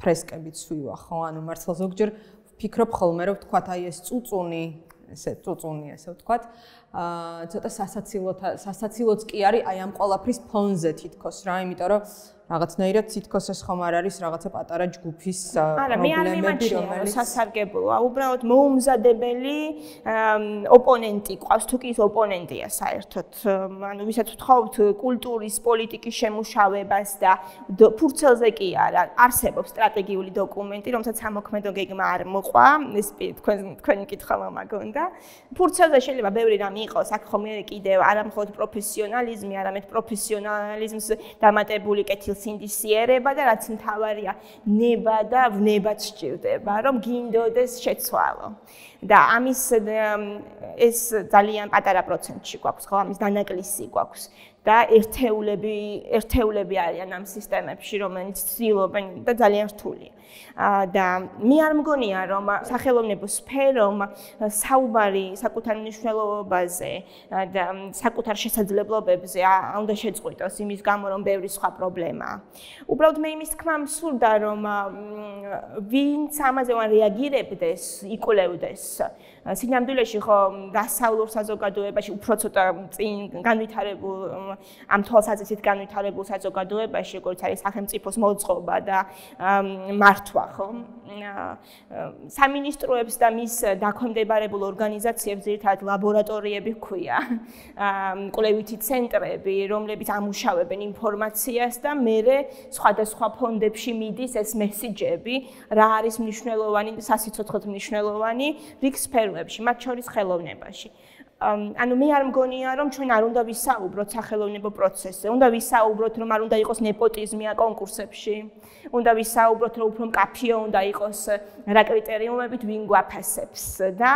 ფრესკებიც ვივა ხო ანუ მართლა ზოგჯერ ვფიქრობ ხოლმე რომ ვთქვათ აი ეს წუწუნი ესე წუწუნი ესე ვთქვათ ცოტა სასაცილო სასაცილოც კი არის აი ამ ყოლაფრის ფონზე თითქოს რა, იმიტომ რომ რაღაცნაირად თითქოს ეს ხომ არ არის რაღაცა პატარა ჯგუფის პრობლემები რომელიც სასარგებლოა უბრალოდ მოუმზადებელი ოპონენტი ყავს თუ კი ის ოპონენტია საერთოდ ანუ ვისაც ვთხოვთ კულტურის პოლიტიკის შემუშავებას და ფურცელზე კი არა არსებობს სტრატეგიული დოკუმენტი რომელსაც ამოქმედო გეგმა არ მოყვა ეს თქვენ თქვენი კითხვა მაგონდა ფურცელზე შეიძლება ბევრი რამ იყოს აქ ხომ მე კიდევ არა მხოლოდ პროფესიონალიზმი არამედ პროფესიონალიზმს დამატებული კეთილ სინდისიერება და რაც მთავარია ნება და ვნებაც სჭირდება რომ გინდოდეს შეცვალო. და ამის ეს ძალიან პატარა პროცენტში გვაქვს ხო ამის დანაკლისი გვაქვს. და ერთეულები ერთეულები არიან ამ სისტემებში რომელიც ცდილობენ და ძალიან რთულია და მე არ მგონია რომ სახელოვნებო სფერომ საუბარი საკუთარ მნიშვნელობაზე და საკუთარ შესაძლებლობებზე უნდა შეწყვიტოს იმის გამო რომ ბევრი სხვა პრობლემაა. უბრალოდ მე იმის თქმა მსურდა რომ ვინც ამაზე ვარ რეაგირებდეს, იკვლევდეს სინამდვილეში ხო დასავლურ საზოგადოებაში უფრო ცოტა წინ განვითარებულ ამ თვალსაზრისით განვითარებულ საზოგადოებაში, როგორც არის სახელმწიფოს მოწყობა და მართვა, ხო? სამინისტროებს და მის დაქვემდებარებულ ორგანიზაციებს ერთად ლაბორატორიები ჰქვია. კვლევითი ცენტრები, რომლებიც ამუშავებენ ინფორმაციას და მეორე სხვადასხვა ფონდებში მიდის ეს მესიჯები, რა არის მნიშვნელოვანი, სასიცოცხლოდ მნიშვნელოვანი რიგ სფეროებში, მათ შორის ხელოვნებაში. ანუ მე არ მგონია რომ ჩვენ არ უნდა ვისაუბროთ სახელოვნებო პროცესზე. უნდა ვისაუბროთ რომ არ უნდა იყოს ნეპოტიზმია კონკურსებში. უნდა ვისაუბროთ რომ უფრო მკაფიო უნდა იყოს რა კრიტერიუმებით ვინ გვაფასებს და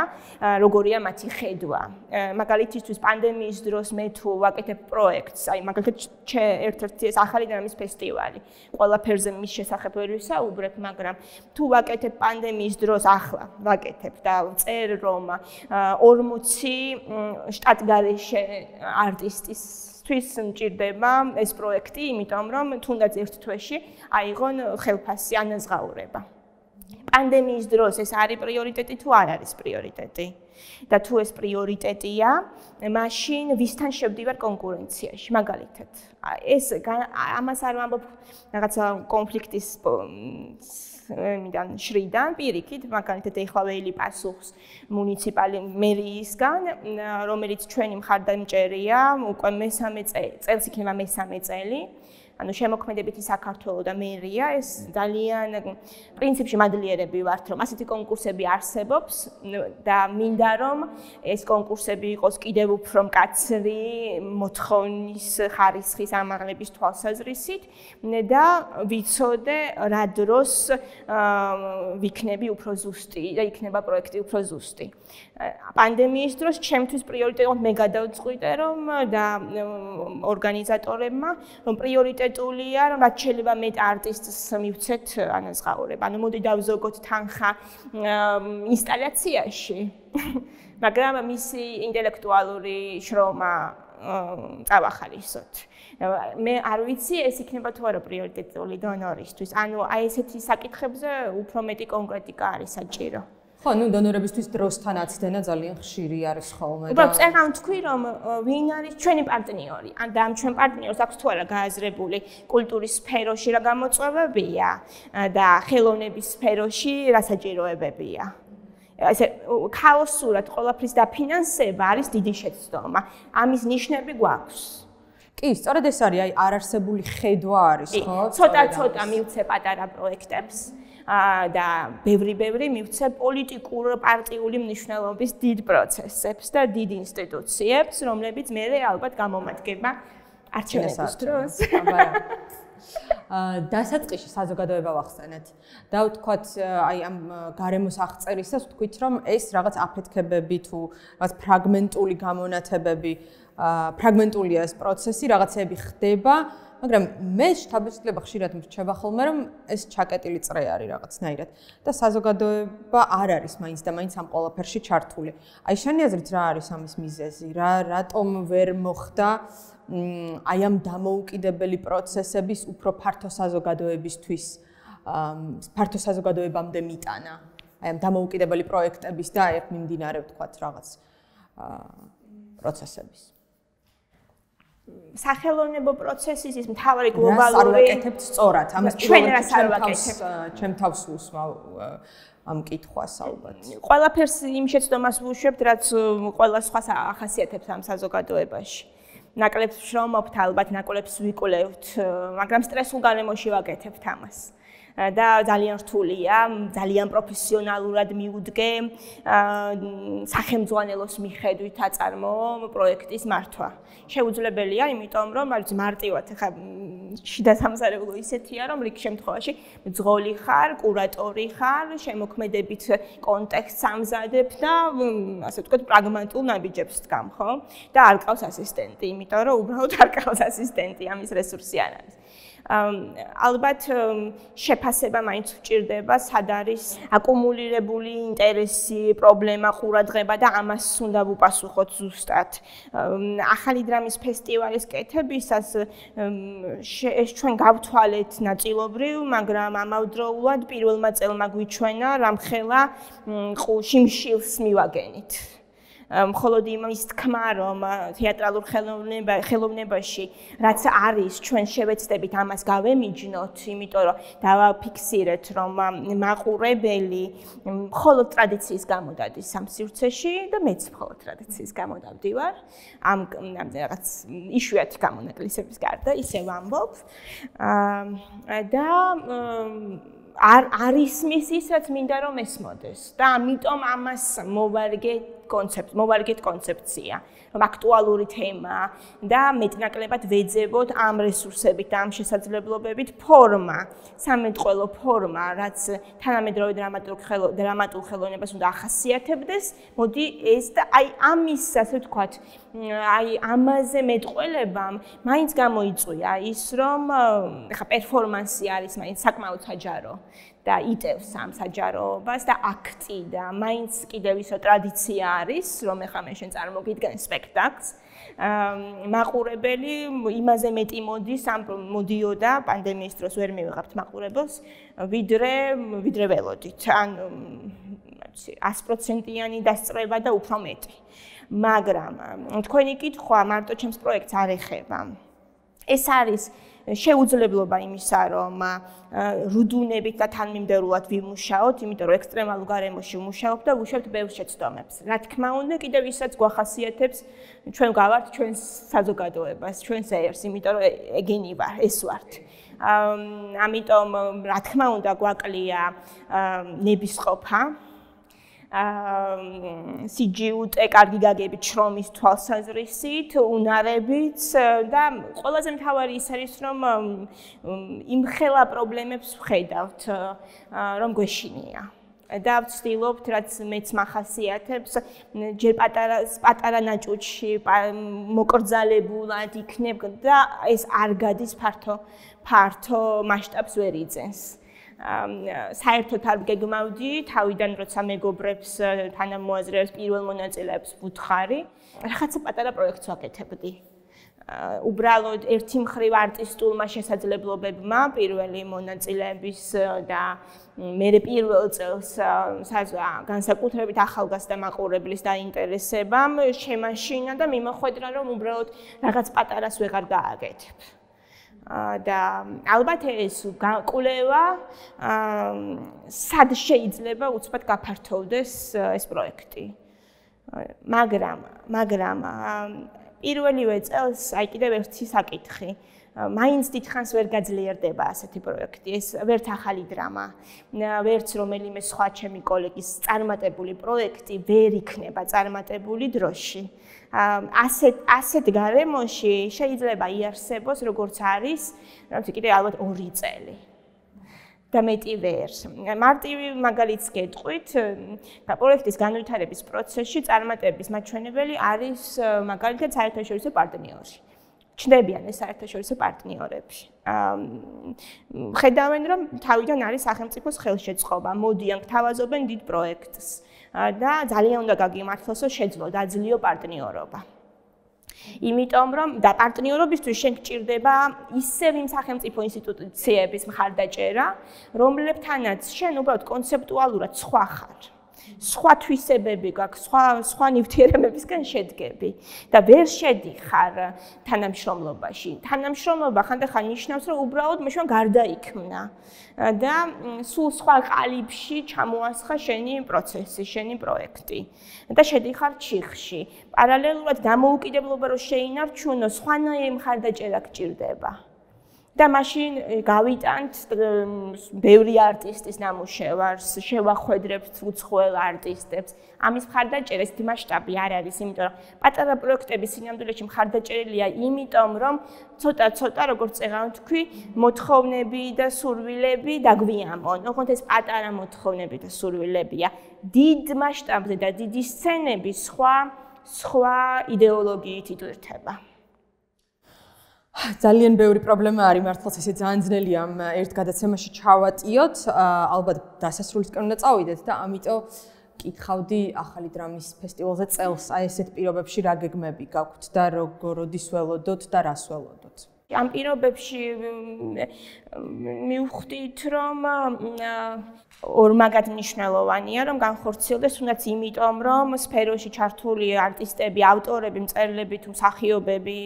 როგორია მათი ხედვა. მაგალითისთვის პანდემიის დროს მე თუ ვაკეთებ პროექტს, აი მაგალითად ერთ-ერთი ეს ახალი დრამის ფესტივალი. ყველაფერზე მის შესახებ ვერ ვისაუბრებ, მაგრამ თუ ვაკეთებ პანდემიის დროს ახლა ვაკეთებ და წერ რომ 40 შტატგარეშე არტისტის თვის მჭirdება ეს პროექტი, იმიტომ რომ თუნდაც ერთ თვეში აიღონ ხელფასი ანაზღაურება. პანდემიის დროს ეს არის პრიორიტეტი თუ არ არის პრიორიტეტი? და თუ ეს პრიორიტეტია, მაშინ ვისთან შევდივარ კონკურენციაში, მაგალითად. ეს ამას არ ვამბობ რაღაცა კონფლიქტის მიდან შრიდან პირიქით მაგალითად ეხლა ველი პასუხს მუნიციპალი მერიისგან რომელიც ჩვენი მხარდამჭერია უკვე მესამე წელს იქნება მესამე წელი ანუ შემოქმედებითი საქართველოს და მერია ეს ძალიან პრინციპში მადლიერები ვართ რომ ასეთი კონკურსები არსებობს და მინდა რომ ეს კონკურსები იყოს კიდევ უფრო მკაცრი მოთხოვნის ხარისხის ამაღლების თვალსაზრისით და ვიცოდე რა დროს ვიქნები უფრო ზუსტი და იქნება პროექტი უფრო ზუსტი. პანდემიის დროს ჩემთვის პრიორიტეტი მე გადავწყვიტე რომ და ორგანიზატორებმა რომ პრიორიტეტულია რომ რაც შეიძლება მეტ არტისტს მივცეთ ანაზღაურება. ანუ მოდი დავზოგოთ თანხა ინსტალაციაში. მაგრამ მისი ინტელექტუალური შრომა წავახალისოთ. მე არ ვიცი ეს იქნება თუ არა პრიორიტეტული დონორისთვის. ანუ აი ესეთი საკითხებზე უფრო მეტი კონკრეტიკა არის საჭირო. ხო, ну დონორებისთვის დროსთან აცდენა ძალიან ხშირი არის ხოლმე უბრალოდ წერან თქვი რომ ვინ არის ჩვენი პარტნიორი? ან და ამ ჩვენ პარტნიორს აქვს თუ არა გააზრებული კულტურის სფეროში რა გამოწვევებია და ხელოვნების სფეროში რა საჭიროებებია? ესე ქაოსურად ყოველფრის დაფინანსება არის დიდი შეცდომა. ამის ნიშნები გვაქვს. კი, სწორედ ეს არის, აი არარსებული ხედვა არის, ხო? ცოტა-ცოტა მივცე პატარა პროექტებს. და ბევრი-ბევრი მივცე პოლიტიკურ პარტიული მნიშვნელობის დიდ პროცესებს და დიდ ინსტიტუციებს, რომლებიც მე ალბათ გამომადგება არჩევნების დროს. აა დასაწყისში საზოგადოება ვახსენეთ. და ვთქვათ აი ამ გარემოს აღწერისას ვთქვით რომ ეს რაღაც აფეთქებები თუ რაღაც ფრაგმენტული გამონათებები ფრაგმენტულია ეს პროცესი რაღაცები ხდება მაგრამ მე შთაბეჭდილება ხშირად მრჩება ხოლმე რომ ეს ჩაკეტილი წრე არის რაღაცნაირად და საზოგადოება არ არის მაინც და მაინც ამ ყოლაფერში ჩართული. აი შენი აზრით რა არის ამის მიზეზი? რა რატომ ვერ მოხდა აი ამ დამოუკიდებელი პროცესების უფრო ფართო საზოგადოებისთვის ფართო საზოგადოებამდე მიტანა? აი ამ დამოუკიდებელი პროექტების და ერთ მიმდინარე ვთქვათ რაღაც პროცესების. სახელოვნებო პროცესის ის მთავარი გლობალური არაკეთებთ სწორად? ამის ჩვენ რას არ ჩემ თავს უსმავ ამ კითხვას ალბათ. ყველაფერს იმ შეცდომას ვუშვებთ რაც ყველა სხვა ახასიათებს ამ საზოგადოებაში. ნაკლებს შრომობთ ალბათ ნაკლებს ვიკვლევთ მაგრამ სტრესულ გარემოში ვაკეთებთ ამას და ძალიან რთულია, ძალიან პროფესიონალურად მიუდგე სახელმძღვანელოს მიხედვით აწარმო პროექტის მართვა. შეუძლებელია, იმიტომ რომ არის მარტივად ხა შიდა სამზარეულო ისეთია, რომ რიგ შემთხვევაში ძღოლი ხარ, კურატორი ხარ, შემოქმედებით კონტექსტს ამზადებ და ასე ვთქვათ, პრაგმატულ ნაბიჯებს დგამ, ხო? და არ ყავს ასისტენტი, იმიტომ რომ უბრალოდ არ ყავს ასისტენტი, ამის რესურსი არ არის. ალბათ შეფასება მაინც ვჭირდება, სად არის აკუმულირებული ინტერესი, პრობლემა, ყურადღება და ამას უნდა ვუპასუხოთ ზუსტად. ახალი დრამის ფესტივალის კეთებისას ეს ჩვენ გავთვალეთ ნაწილობრივ, მაგრამ ამავდროულად პირველმა წელმა გვიჩვენა რამხელა შიმშილს მივაგენით. მხოლოდ იმის თქმა, რომ თეატრალურ ხელოვნება ხელოვნებაში რაც არის, ჩვენ შევეცდებით ამას გავემიჯნოთ, იმიტომ რომ დავაფიქსირეთ, რომ მაყურებელი მხოლოდ ტრადიციის გამო დადის სამსივრცეში და მეც მხოლოდ ტრადიციის გამო დავდივარ. ამ რაღაც იშვიათი გამონაკლისების გარდა ისე ვამბობ. აა და არ არის მის ისაც მინდა რომ ესმოდეს და ამიტომ ამას მოვარგე კონცეფცია, მოვარგეთ კონცეფცია, რომ აქტუალური თემა და მეტნაკლებად ვეძებოთ ამ რესურსებით ამ შესაძლებლობებით ფორმა, სამეთყველო ფორმა, რაც თანამედროვე დრამატულ ხელო დრამატულ ხელოვნებას უნდა ახასიათებდეს, მოდი ეს და აი ამის ასე ვთქვათ, აი ამაზე მეტყველებამ მაინც გამოიწვია ის, რომ ხა პერფორმანსი არის მაინც საკმაოდ საჯარო. და იტევს ამ საჯაროობას და აქტი და მაინც კიდევ ისო ტრადიცია არის, რომ ეხლა მე შენ წარმოგიდგენ სპექტაკლს. მაყურებელი იმაზე მეტი მოდის, ამ მოდიოდა პანდემიის დროს ვერ მივიღებთ მაყურებელს, ვიდრე ვიდრე ველოდით. ან ვიცი, 100%-იანი დასწრება და უფრო მეტი. მაგრამ თქვენი კითხვა მარტო ჩემს პროექტს არ ეხება. ეს არის შეუძლებლობა იმისა, რომ რუდუნებით და თანმიმდევრულად ვიმუშაოთ, იმიტომ რომ ექსტრემალურ გარემოში ვმუშაობ და ვუშვებთ ბევრ შეცდომებს. რა თქმა უნდა, კიდევ ისაც გვახასიათებს ჩვენ გავართ ჩვენს საზოგადოებას, ჩვენს ერს, იმიტომ რომ ეგენი ვარ, ეს ვართ. ამიტომ რა თქმა უნდა გვაკლია ნებისყოფა CGUT-ე კარგი გაგებით შრომის თვალსაზრისით, უნარებით და ყველაზე მთავარი ის არის, რომ იმ ხელა პრობლემებს ვხედავთ, რომ გვეშინია. და ვცდილობთ, რაც მეც מחასიათებს, ჯერ პატარა პატარა ნაჭუჭში მოკრძალებულად იქნებ და ეს არ გადის ფართო ფართო მასშტაბს ვერ იძენს. საერთოდ არ გეგმავდი თავიდან როცა მეგობრებს თანამოაზრეებს პირველ მონაწილეებს ვუთხარი. რაღაცა პატარა პროექტს ვაკეთებდი? უბრალოდ ერთი მხრივ არტისტულმა შესაძლებლობებმა პირველი მონაწილეების და მე პირველ წელს განსაკუთრებით ახალგაზრდა მაყურებლის დაინტერესებამ შემაშინა და მიმოხვედრა რომ უბრალოდ რაღაც პატარას ვეღარ გააკეთებ და ალბათ ეს კულევა სად შეიძლება უცბად გაფართოვდეს ეს პროექტი. მაგრამ მაგრამ პირველივე წელს აი კიდევ ერთი საკითხი. მაინც დიდხანს ვერ გაძლიერდება ასეთი პროექტი. ეს ვერც ახალი დრამა, ვერც რომელიმე სხვა ჩემი კოლეგის წარმატებული პროექტი ვერ იქნება წარმატებული დროში. ასეთ ასეთ გარემოში შეიძლება იარსებოს როგორც არის, რაც კიდე ალბათ 2 წელი. და მეტი ვერ. მარტივი მაგალითს გეტყვით, და პროექტის განვითარების პროცესში წარმატების მაჩვენებელი არის მაგალითად საერთაშორისო პარტნიორები. ჩნდებიან ეს საერთაშორისო პარტნიორები. აა ხედავენ რომ თავიდან არის სახელმწიფოს ხელშეწყობა, მოდიან, თავაზობენ დიდ პროექტს და ძალიან უნდა გაგიმართლოსო შეძლო დაძლიო პარტნიორობა. იმიტომ რომ და პარტნიორობისთვის შენ გჭირდება ისევ იმ სახელმწიფო ინსტიტუციების მხარდაჭერა, რომლებთანაც შენ უბრალოდ კონცეპტუალურად სხვა ხარ. სხვა თვისებები გაქვს, სხვა სხვა ნივთიერებებისგან შედგები და ვერ შედიხარ თანამშრომლობაში. თანამშრომლობა ხანდახან ნიშნავს, რომ უბრალოდ მეშონ გარდაიქმნა და სულ სხვა ყალიბში ჩამოასხა შენი პროცესი, შენი პროექტი და შედიხარ ჩიხში. პარალელურად დამოუკიდებლობა რო შეინარჩუნო, სხვანაირი მხარდაჭერა გჭირდება. და მაშინ გავიტანთ ბევრი არტისტის ნამუშევარს, შევახვედრებთ უცხოელ არტისტებს. ამის მხარდაჭერა ის მასშტაბი არ არის, იმიტომ რომ პატარა პროექტები სინამდვილეში მხარდაჭერილია, იმიტომ რომ ცოტა-ცოტა, როგორც წეგავ თქვი, მოთხოვნები და სურვილები დაგვიამონ. ოღონდ ეს პატარა მოთხოვნები და სურვილებია. დიდ მასშტაბზე და დიდი სცენები სხვა სხვა იდეოლოგიით იდურთება. ძალიან ბევრი პრობლემა არის მართლაც ესე ძალიან ძნელია ამ ერთ გადაცემაში ჩავატიოთ. ალბათ დასასრულისკენ უნდა წავიდეთ და ამიტომ კითხავდი ახალი დრამის ფესტივალზე წელს აი ესეთ პირობებში რა გეგმები გაქვთ და როგორ როდის ველოდოთ და რას ველოდოთ? ამ პირობებში მივხვდით რომ ორმაგად მნიშვნელოვანია რომ განხორციელდეს თუნდაც იმიტომ რომ სფეროში ჩართული არტისტები, ავტორები, მწერლები თუ მსახიობები,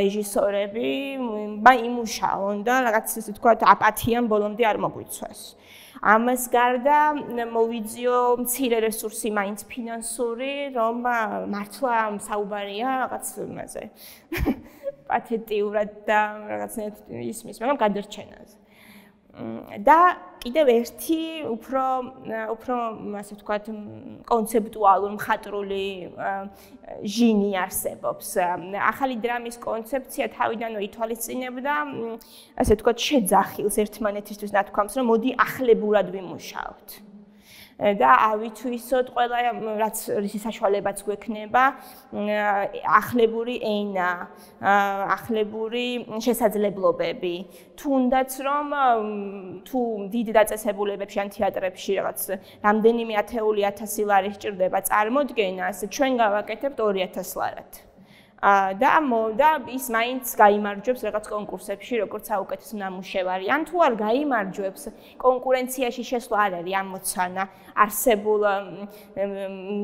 რეჟისორები ბა იმუშაონ და რაღაც ისე თქვა აპათიამ ბოლომდე არ მოგვიცვეს. ამას გარდა მოვიძიო მცირე რესურსი მაინც ფინანსური, რომ მართლა საუბარია რაღაც იმაზე. პათეტიურად და რაღაცნაირად ისმის, მაგრამ გადარჩენაზე. და კიდევ ერთი უფრო უფრო ასე ვთქვათ კონცეპტუალური მხატვრული ჟინი არსებობს. ახალი დრამის კონცეფცია თავიდანვე ითვალისწინებდა ასე ვთქვათ შეძახილს ერთმანეთისთვის ნათქვამს, რომ მოდი ახლებურად ვიმუშაოთ. და ავითვისოთ ყველა რაც რისი საშუალებაც გვექნება ახლებური ენა ახლებური შესაძლებლობები. თუნდაც რომ თუ დიდ დაწესებულებებში ან თეატრებში რაღაც რამდენიმე ათეული ათასი ლარი სჭირდება წარმოდგენას ჩვენ გავაკეთებთ 2000 ლარად და და ის მაინც გამოიმარჯვებს რაღაც კონკურსებში, როგორც საუკეთესო ნამუშევარი. ან თუ არ გამოიმარჯვებს, კონკურენციაში შესვლა არ არის ამოცანა არსებულ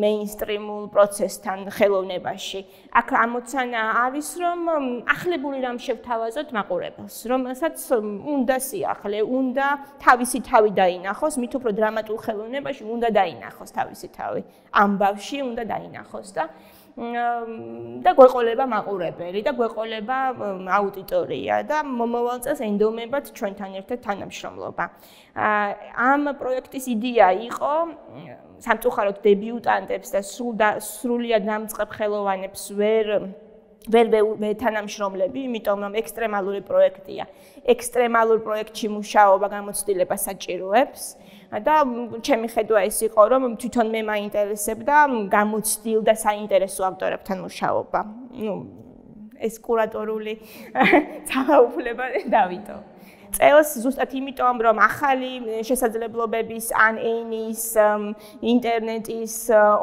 მეინსტრიმულ პროცესთან ხელოვნებაში. აქ ამოცანა არის, რომ ახლებული რამ შევთავაზოთ მაყურებელს, რომელსაც უნდა სიახლე, უნდა თავისი თავი დაინახოს, მით უფრო დრამატულ ხელოვნებაში უნდა დაინახოს თავისი თავი. ამბავში უნდა დაინახოს და და გვეყოლება მაყურებელი და გვეყოლება აუდიტორია და მომავალ წელს ენდომებად ჩვენთან ერთად თანამშრომლობა. ამ პროექტის იდეა იყო სამწუხაროდ დებიუტანტებს და სრულიად დამწყებ ხელოვანებს ვერ ვერ თანამშრომლები, იმიტომ რომ ექსტრემალური პროექტია. ექსტრემალურ პროექტში მუშაობა გამოცდილება საჭიროებს. და ჩემი ხედვა ის იყო რომ თვითონ მე მაინტერესებდა გამოცდილ და საინტერესო ავტორებთან მუშაობა. ნუ ეს კურატორული ძალაუფლება დავიტო. წელს ზუსტად იმიტომ რომ ახალი შესაძლებლობების ან ენის ინტერნეტის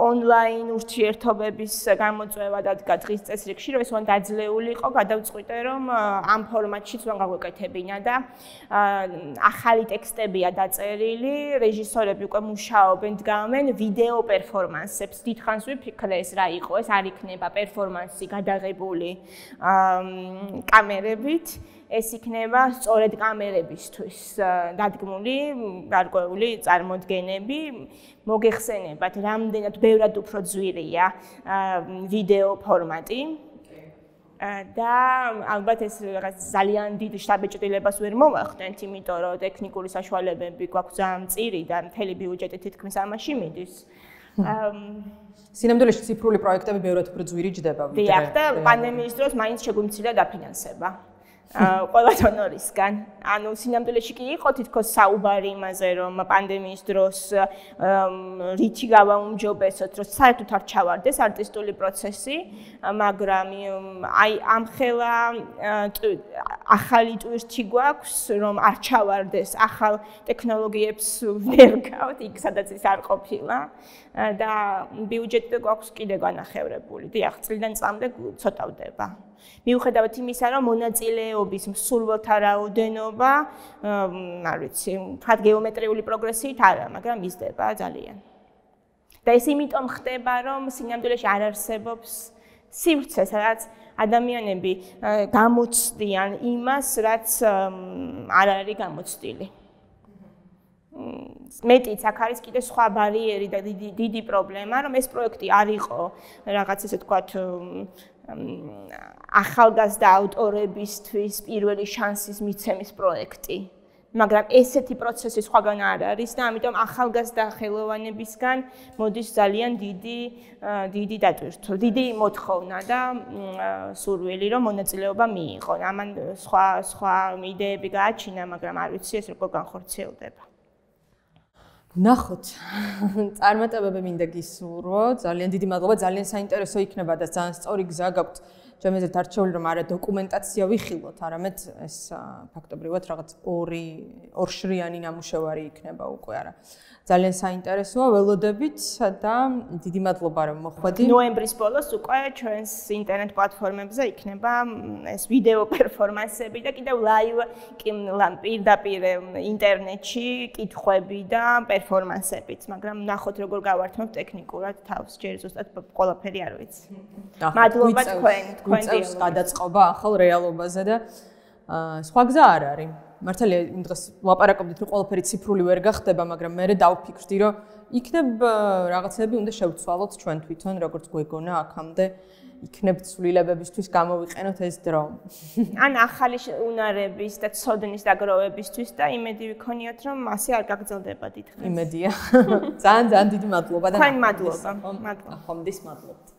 ონლაინ ურთიერთობების გამოწვევა დადგა დღის წესრიგში რომ ეს უნდა დაძლეული იყო. გადავწყვიტე რომ ამ ფორმატშიც უნდა გაგვეკეთებინა და ახალი ტექსტებია დაწერილი. რეჟისორები უკვე მუშაობენ დგამენ ვიდეო პერფორმანსებს დიდხანს ვიფიქრე ეს რა იყო? ეს არ იქნება პერფორმანსი გადაღებული კამერებით ეს იქნება სწორედ კამერებისთვის დადგმული გარკვეული წარმოდგენები მოგეხსენებათ რამდენად ბევრად უფრო ძვირია ვიდეო ფორმატი და ალბათ ეს რაღაც ძალიან დიდ შტაბეჭდილებას ვერ მოვახდენთ, იმიტომ რომ ტექნიკური საშუალებები გვაქვს ძალიან მწირი და მთელი ბიუჯეტი თითქმის ამაში მიდის. სინამდვილეში ციფრული პროექტები ბევრად უფრო ძვირი ჯდება ვიდრე. დიახ, და პანდემიის დროს მაინც შეგვიმცირდა დაფინანსება. ყველა დონორისგან. ანუ სინამდვილეში კი იყო თითქოს საუბარი იმაზე, რომ პანდემიის დროს რითი გავაუმჯობესოთ, რომ საერთოდ არ ჩავარდეს არტისტული პროცესი, მაგრამ აი ამ ხელა ახალი ტვირთი გვაქვს, რომ არ ჩავარდეს ახალ ტექნოლოგიებს ვერ გავთ იქ, სადაც ის არ ყოფილა და ბიუჯეტი გვაქვს კიდე განახევრებული. დიახ, წლიდან წამდე ცოტავდება. მიუხედავად იმისა, რომ მონაწილეობის მსურველთა რაოდენობა, არ ვიცი, თქვა გეომეტრიული პროგრესიით არა, მაგრამ მისდება ძალიან. და ეს იმიტომ ხდება, რომ სინამდვილეში არ არსებობს სივრცე, სადაც ადამიანები გამოცდიან იმას, რაც არ არის გამოცდილი. მეტიც აქ არის კიდე სხვა ბარიერი და დიდი დიდი პრობლემა, რომ ეს პროექტი არ იყო რაღაც ესე თქვათ ახალგაზრდა ავტორებისთვის პირველი შანსის მიცემის პროექტი. მაგრამ ესეთი პროცესი სხვაგან არ არის და ამიტომ ახალგაზრდა ხელოვანებისგან მოდის ძალიან დიდი დიდი დატვირთვა, დიდი მოთხოვნა და სურვილი რომ მონაწილეობა მიიღონ. ამან სხვა სხვა იდეები გააჩინა, მაგრამ არ ვიცი ეს როგორ განხორციელდება. ნახოთ. წარმატებები მინდა გისურვო. ძალიან დიდი მადლობა, ძალიან საინტერესო იქნება და ძალიან სწორი გზა გაქვთ. ჩემეზეთ არჩეული რომ არა დოკუმენტაცია ვიხილოთ, არამედ ეს ფაქტობრივად რაღაც ორი ორშრიანი ნამუშევარი იქნება უკვე არა. ძალიან საინტერესოა, ველოდებით და დიდი მადლობა რომ მოხვედი. ნოემბრის ბოლოს უკვე ჩვენს ინტერნეტ პლატფორმებზე იქნება ეს ვიდეო პერფორმანსები და კიდევ ლაივ პირდაპირ ინტერნეტში კითხვები და პერფორმანსებიც, მაგრამ ნახოთ როგორ გავართმევ ტექნიკურად თავს, ჯერ ზუსტად ყველაფერი არ ვიცი. მადლობა თქვენ, თქვენ დიალოგს გადაწყობა ახალ რეალობაზე და სხვა გზა არ არის. მართალია იმ დღეს ვაპარაკობდით რომ ყველაფერი ციფრული ვერ გახდება, მაგრამ მე დავფიქრდი რომ იქნებ რაღაცები უნდა შევცვალოთ ჩვენ თვითონ როგორც გვეგონა აქამდე იქნებ ცვლილებებისთვის გამოვიყენოთ ეს დრო. ან ახალი უნარების და ცოდნის დაგროვებისთვის და იმედი ვიქონიოთ რომ მასე არ გაგრძელდება დიდხანს. იმედია. ძალიან ძალიან დიდი მადლობა და თქვენ მადლობა. მადლობა. ხომდის მადლობა.